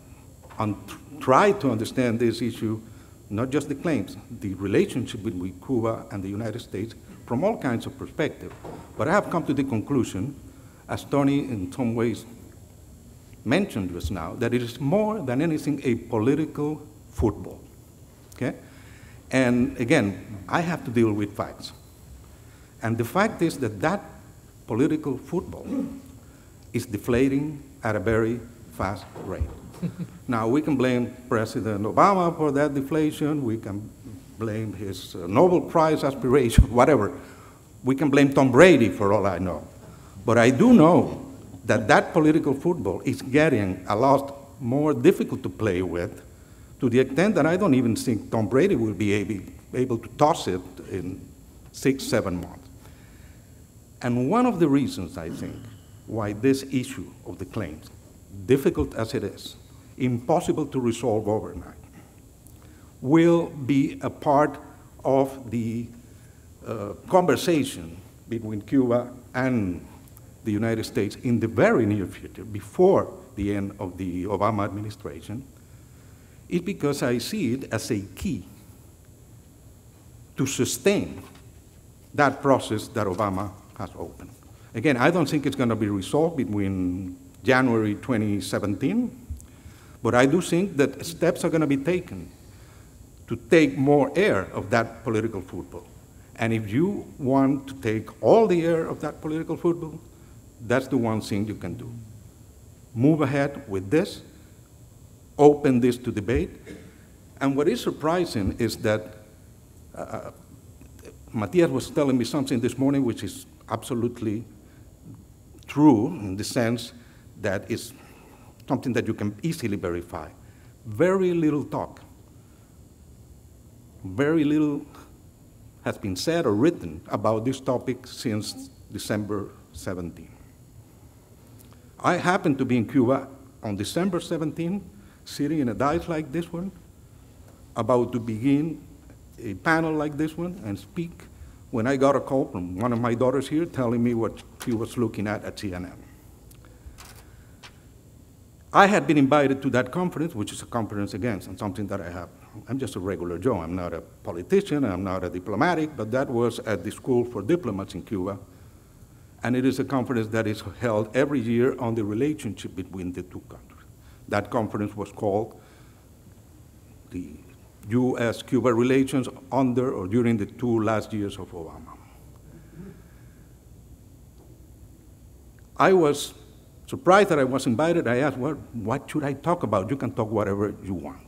tried to understand this issue, not just the claims, the relationship between Cuba and the United States from all kinds of perspectives. But I have come to the conclusion as Tony in some ways mentioned just now, that it is more than anything a political football. Okay? And again, I have to deal with facts. And the fact is that that political football is deflating at a very fast rate. now, we can blame President Obama for that deflation, we can blame his uh, Nobel Prize aspiration, whatever. We can blame Tom Brady for all I know. But I do know that that political football is getting a lot more difficult to play with to the extent that I don't even think Tom Brady will be able, able to toss it in six, seven months. And one of the reasons, I think, why this issue of the claims, difficult as it is, impossible to resolve overnight, will be a part of the uh, conversation between Cuba and the United States in the very near future, before the end of the Obama administration, is because I see it as a key to sustain that process that Obama has opened. Again, I don't think it's going to be resolved between January 2017, but I do think that steps are going to be taken to take more air of that political football. And if you want to take all the air of that political football, that's the one thing you can do. Move ahead with this, open this to debate. And what is surprising is that uh, uh Matias was telling me something this morning which is absolutely true in the sense that it's something that you can easily verify. Very little talk, very little has been said or written about this topic since December 17. I happened to be in Cuba on December 17, sitting in a dais like this one, about to begin a panel like this one and speak when I got a call from one of my daughters here telling me what she was looking at at CNN. I had been invited to that conference, which is a conference against, and something that I have. I'm just a regular Joe. I'm not a politician, I'm not a diplomatic, but that was at the School for Diplomats in Cuba. And it is a conference that is held every year on the relationship between the two countries. That conference was called the U.S. Cuba relations under or during the two last years of Obama. I was surprised that I was invited. I asked, well, what should I talk about? You can talk whatever you want.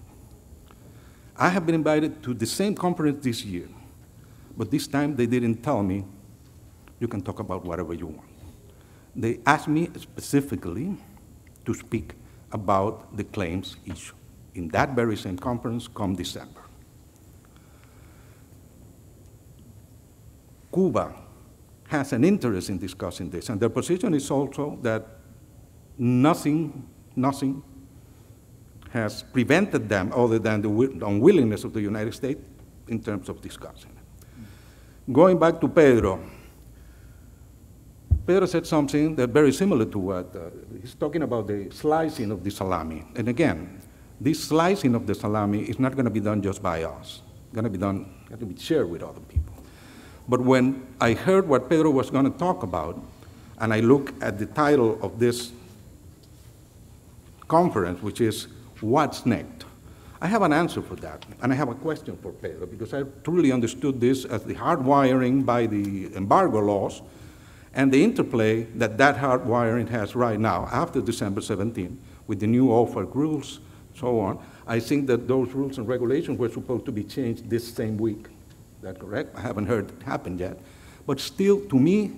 I have been invited to the same conference this year, but this time they didn't tell me you can talk about whatever you want. They asked me specifically to speak about the claims issue in that very same conference come December. Cuba has an interest in discussing this, and their position is also that nothing, nothing has prevented them other than the unwillingness of the United States in terms of discussing it. Going back to Pedro, Pedro said something that very similar to what uh, he's talking about the slicing of the salami. And again, this slicing of the salami is not going to be done just by us. It's going to be done, going to be shared with other people. But when I heard what Pedro was going to talk about, and I look at the title of this conference, which is What's Next? I have an answer for that, and I have a question for Pedro, because I truly understood this as the hardwiring by the embargo laws and the interplay that that hardwiring has right now, after December 17, with the new OFAC rules, so on. I think that those rules and regulations were supposed to be changed this same week. Is that correct? I haven't heard it happen yet. But still, to me,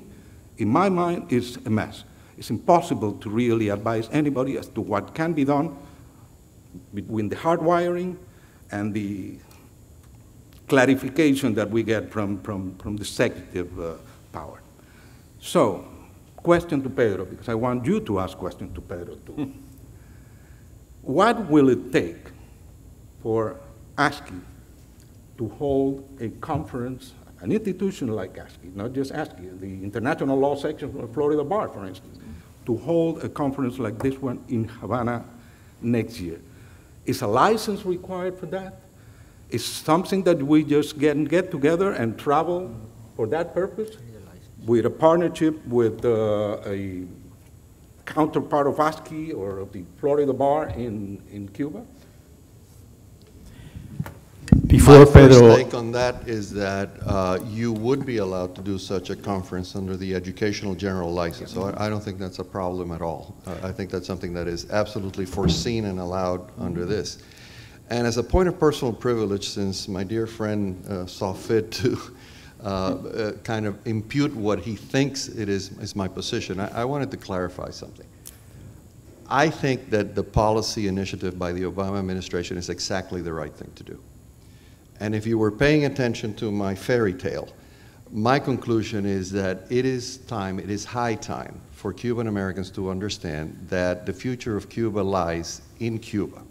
in my mind, it's a mess. It's impossible to really advise anybody as to what can be done between the hardwiring and the clarification that we get from, from, from the executive uh, power. So, question to Pedro, because I want you to ask question to Pedro too. Hmm. what will it take for ASCE to hold a conference, an institution like ASCE, not just ASCE, the International Law Section of Florida Bar, for instance, to hold a conference like this one in Havana next year. Is a license required for that? Is something that we just get, get together and travel for that purpose? With a partnership with uh, a counterpart of ASCE or of the Florida Bar in, in Cuba? Before My first take on that is that uh, you would be allowed to do such a conference under the educational general license. So I I don't think that's a problem at all. Uh, I think that's something that is absolutely foreseen and allowed under this. And as a point of personal privilege, since my dear friend uh, saw fit to uh, uh, kind of impute what he thinks it is, is my position, I, I wanted to clarify something. I think that the policy initiative by the Obama administration is exactly the right thing to do. And if you were paying attention to my fairy tale, my conclusion is that it is time, it is high time for Cuban Americans to understand that the future of Cuba lies in Cuba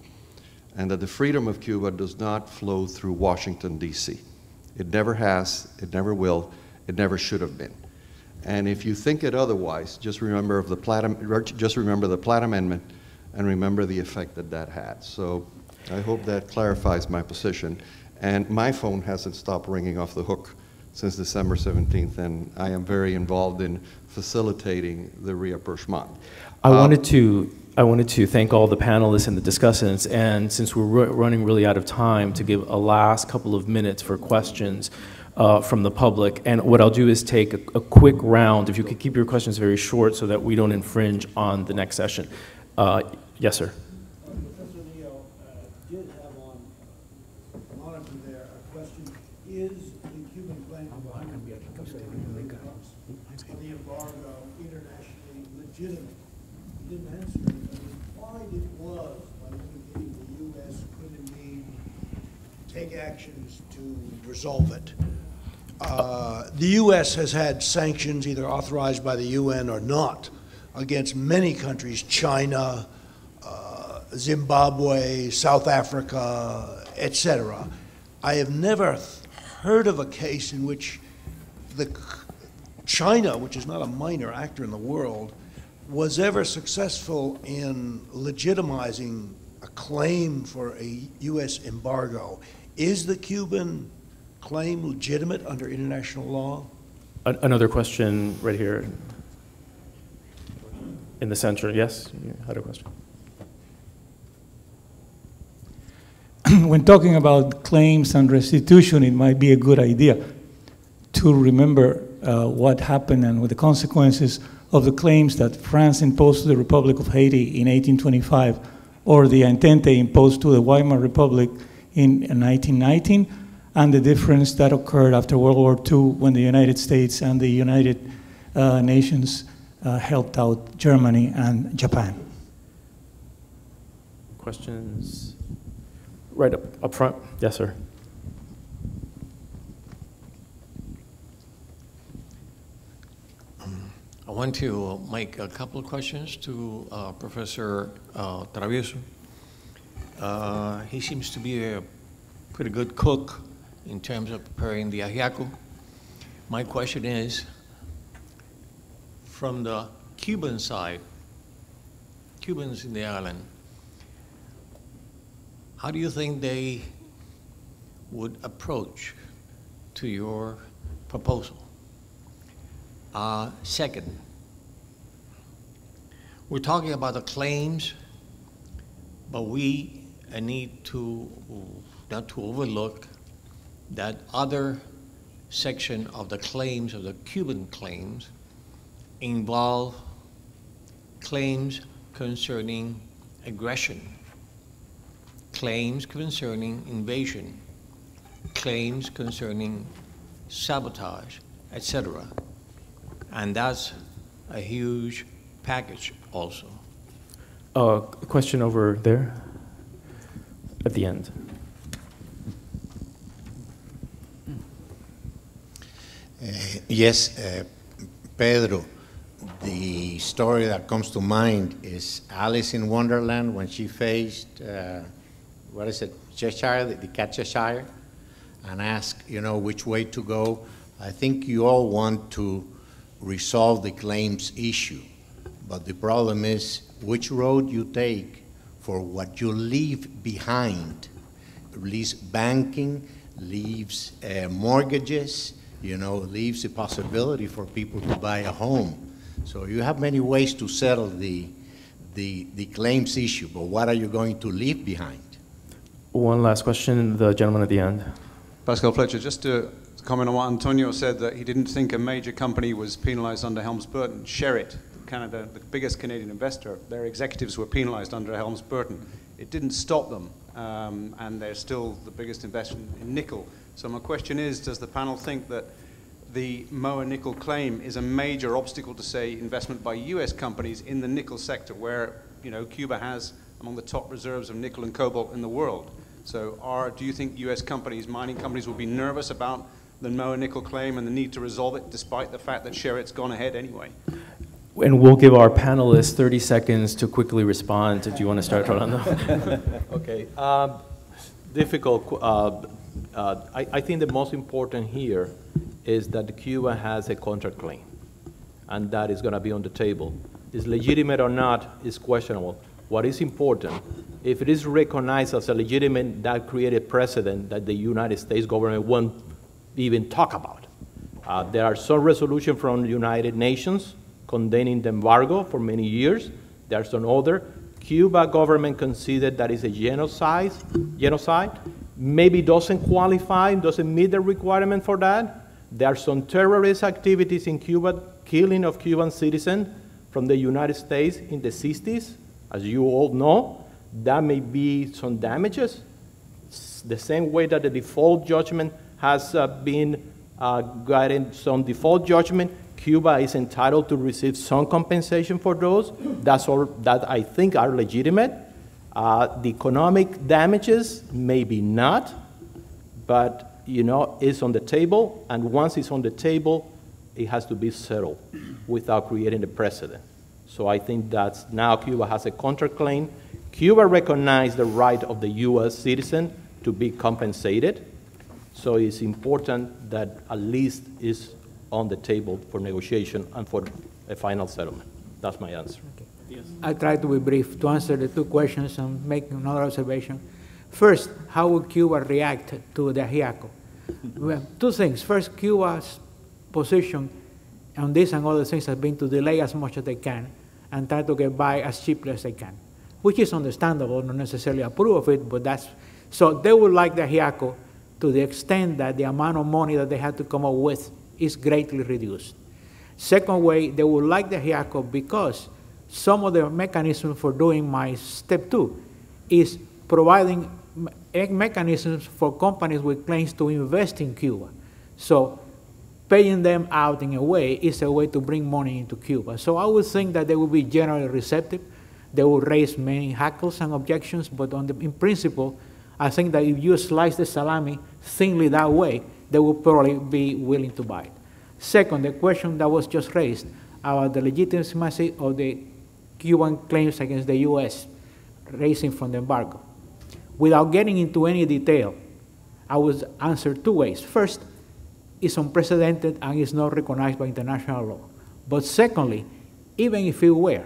and that the freedom of Cuba does not flow through Washington, D.C. It never has, it never will, it never should have been. And if you think it otherwise, just remember, of the Platt, just remember the Platt Amendment and remember the effect that that had. So I hope that clarifies my position. And my phone hasn't stopped ringing off the hook since December 17th, and I am very involved in facilitating the rapprochement. I Uh, wanted to I wanted to thank all the panelists and the discussants, and since we're running really out of time, to give a last couple of minutes for questions uh, from the public. And what I'll do is take a, a quick round. If you could keep your questions very short, so that we don't infringe on the next session. Uh, yes, sir. Professor Leo uh, did have on uh, monitor there a question, is the Cuban claim of on the embargo internationally legitimate? He didn't answer it, but he implied it was by indicating the U.S. could indeed take actions to resolve it. Uh, The U.S. has had sanctions, either authorized by the UN or not, against many countries, China, uh, Zimbabwe, South Africa, etc. I have never heard of a case in which the China, which is not a minor actor in the world, was ever successful in legitimizing a claim for a U.S. embargo. Is the Cuban claim legitimate under international law? An- another question right here in the center. Yes, you had a question. when talking about claims and restitution, it might be a good idea to remember uh, what happened and what the consequences of the claims that France imposed to the Republic of Haiti in 1825 or the Entente imposed to the Weimar Republic in 1919 and the difference that occurred after World War II when the United States and the United uh, Nations uh, helped out Germany and Japan. Questions? Right up, up front. Yes, sir. I want to make a couple of questions to uh, Professor uh, Travieso. Uh, he seems to be a pretty good cook in terms of preparing the ajiaco. My question is, from the Cuban side, Cubans in the island, how do you think they would approach to your proposal? Uh, second, we're talking about the claims, but we need to not to overlook that other section of the claims of the Cuban claims involve claims concerning aggression, claims concerning invasion, claims concerning sabotage, etc. And that's a huge package also. Uh, a question over there at the end. Yes, uh, Pedro, the story that comes to mind is Alice in Wonderland when she faced, uh, what is it, Cheshire, the, the cat Cheshire, and asked, you know, which way to go. I think you all want to resolve the claims issue, but the problem is which road you take for what you leave behind. Leaves banking, leaves uh, mortgages, you know, leaves the possibility for people to buy a home. So you have many ways to settle the, the, the claims issue, but what are you going to leave behind? One last question, the gentleman at the end. Pascal Fletcher, just to comment on what Antonio said, that he didn't think a major company was penalized under Helms-Burton. Sherritt, Canada, the biggest Canadian investor, their executives were penalized under Helms-Burton. It didn't stop them, um, and they're still the biggest investment in nickel. So my question is, does the panel think that the Moa nickel claim is a major obstacle to, say, investment by U.S. companies in the nickel sector, where you know Cuba has among the top reserves of nickel and cobalt in the world? So are, do you think U.S. companies, mining companies, will be nervous about the Moa nickel claim and the need to resolve it, despite the fact that Sherritt's gone ahead anyway? And we'll give our panelists 30 seconds to quickly respond. Do you want to start, Rolando? okay. Um, difficult. Uh, uh, I, I, think the most important here is that Cuba has a contract claim, and that is going to be on the table. Is legitimate or not is questionable. What is important, if it is recognized as a legitimate, that created precedent that the United States government won't even talk about. Uh, there are some resolutions from the United Nations condemning the embargo for many years. There's are some other. Cuba government considered that is a genocide, genocide. Maybe doesn't qualify, doesn't meet the requirement for that. There are some terrorist activities in Cuba, killing of Cuban citizens from the United States in the 60s, as you all know. That may be some damages. The same way that the default judgment has uh, been uh, gotten some default judgment, Cuba is entitled to receive some compensation for those. That's all that I think are legitimate. Uh, the economic damages, maybe not, but you know, it's on the table, and once it's on the table, it has to be settled without creating a precedent. So I think that now Cuba has a counterclaim. Cuba recognized the right of the U.S. citizen to be compensated. So it's important that at least is on the table for negotiation and for a final settlement. That's my answer. I'll try to be brief to answer the two questions and make another observation. First, how will Cuba react to the Ajiaco? well, two things. First, Cuba's position on this and other things has been to delay as much as they can and try to get by as cheaply as they can, which is understandable, not necessarily approve of it, but that's, so they would like the Ajiaco to the extent that the amount of money that they had to come up with is greatly reduced. Second way, they would like the Ajiaco because some of the mechanism for doing my step two is providing mechanisms for companies with claims to invest in Cuba. So paying them out in a way is a way to bring money into Cuba. So I would think that they will be generally receptive. They will raise many hackles and objections, but the, in principle, I think that if you slice the salami thinly that way, they will probably be willing to buy it. Second, the question that was just raised about the legitimacy of the Cuban claims against the U.S. raising from the embargo. Without getting into any detail, I would answer two ways. First, it's unprecedented and is not recognized by international law. But secondly, even if it were,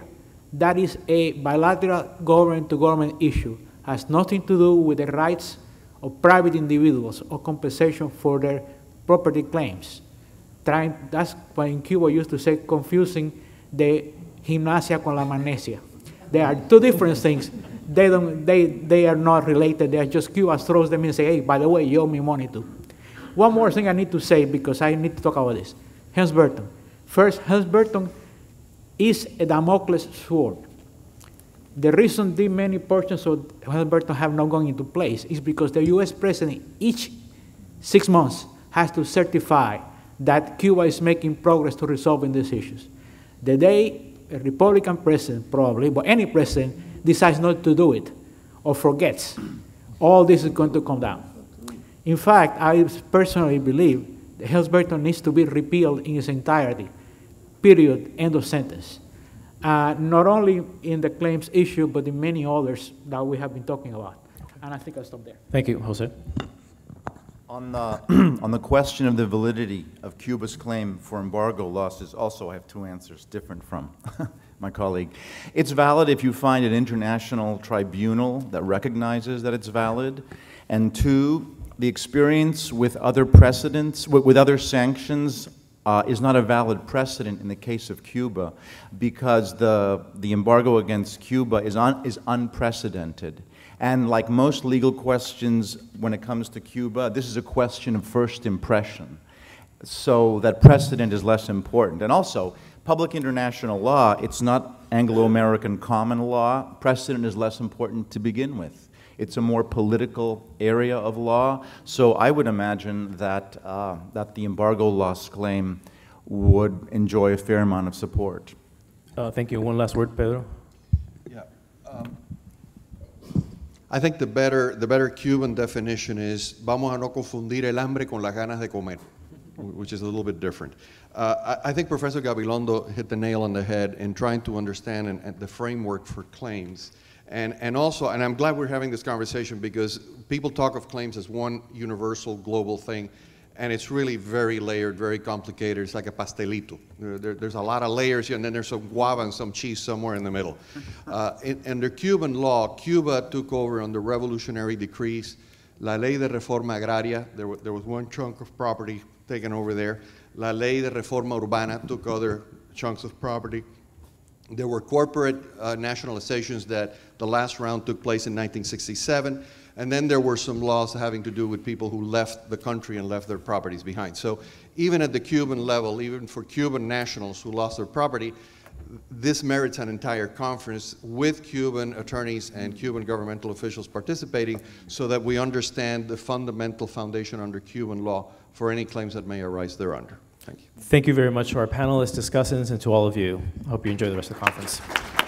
that is a bilateral government-to-government -government issue, has nothing to do with the rights of private individuals or compensation for their property claims. Trying, that's why in Cuba used to say confusing the gimnasia con la magnesia. They are two different things. They, don't, they, they are not related. They are just Cuba throws them in and say, hey, by the way, you owe me money too. One more thing I need to say because I need to talk about this. Helms-Burton. First, Helms-Burton is a Damocles sword. The reason the many portions of Helms-Burton have not gone into place is because the U.S. president each six months has to certify that Cuba is making progress to resolving these issues. The day a Republican president, probably, but any president, decides not to do it or forgets, all this is going to come down. In fact, I personally believe that Helms-Burton needs to be repealed in its entirety, period, end of sentence. Uh, not only in the claims issue, but in many others that we have been talking about. And I think I'll stop there. Thank you, Jose. On the, on the question of the validity of Cuba's claim for embargo losses, also I have two answers different from my colleague. It's valid if you find an international tribunal that recognizes that it's valid. And two, the experience with other precedents, with, with other sanctions uh, is not a valid precedent in the case of Cuba because the, the embargo against Cuba is, un, is unprecedented. And like most legal questions when it comes to Cuba, this is a question of first impression. So that precedent is less important. And also, public international law, it's not Anglo-American common law. Precedent is less important to begin with. It's a more political area of law. So I would imagine that, uh, that the embargo loss claim would enjoy a fair amount of support. Uh, thank you. One last word, Pedro. Yeah. Um, I think the better, the better Cuban definition is vamos a no confundir el hambre con las ganas de comer, which is a little bit different. Uh, I, I, think Professor Gabilondo hit the nail on the head in trying to understand and, the framework for claims. And, and also, and I'm glad we're having this conversation because people talk of claims as one universal global thing, and it's really very layered, very complicated. It's like a pastelito. There, there, there's a lot of layers here, and then there's some guava and some cheese somewhere in the middle. Uh, in, under Cuban law, Cuba took over under revolutionary decrees. La Ley de Reforma Agraria, there, there was one chunk of property taken over there. La Ley de Reforma Urbana took other chunks of property. There were corporate uh, nationalizations that the last round took place in 1967. And then there were some laws having to do with people who left the country and left their properties behind. So even at the Cuban level, even for Cuban nationals who lost their property, this merits an entire conference with Cuban attorneys and Cuban governmental officials participating so that we understand the fundamental foundation under Cuban law for any claims that may arise thereunder. Thank you. Thank you very much to our panelists, discussants, and to all of you. I hope you enjoy the rest of the conference.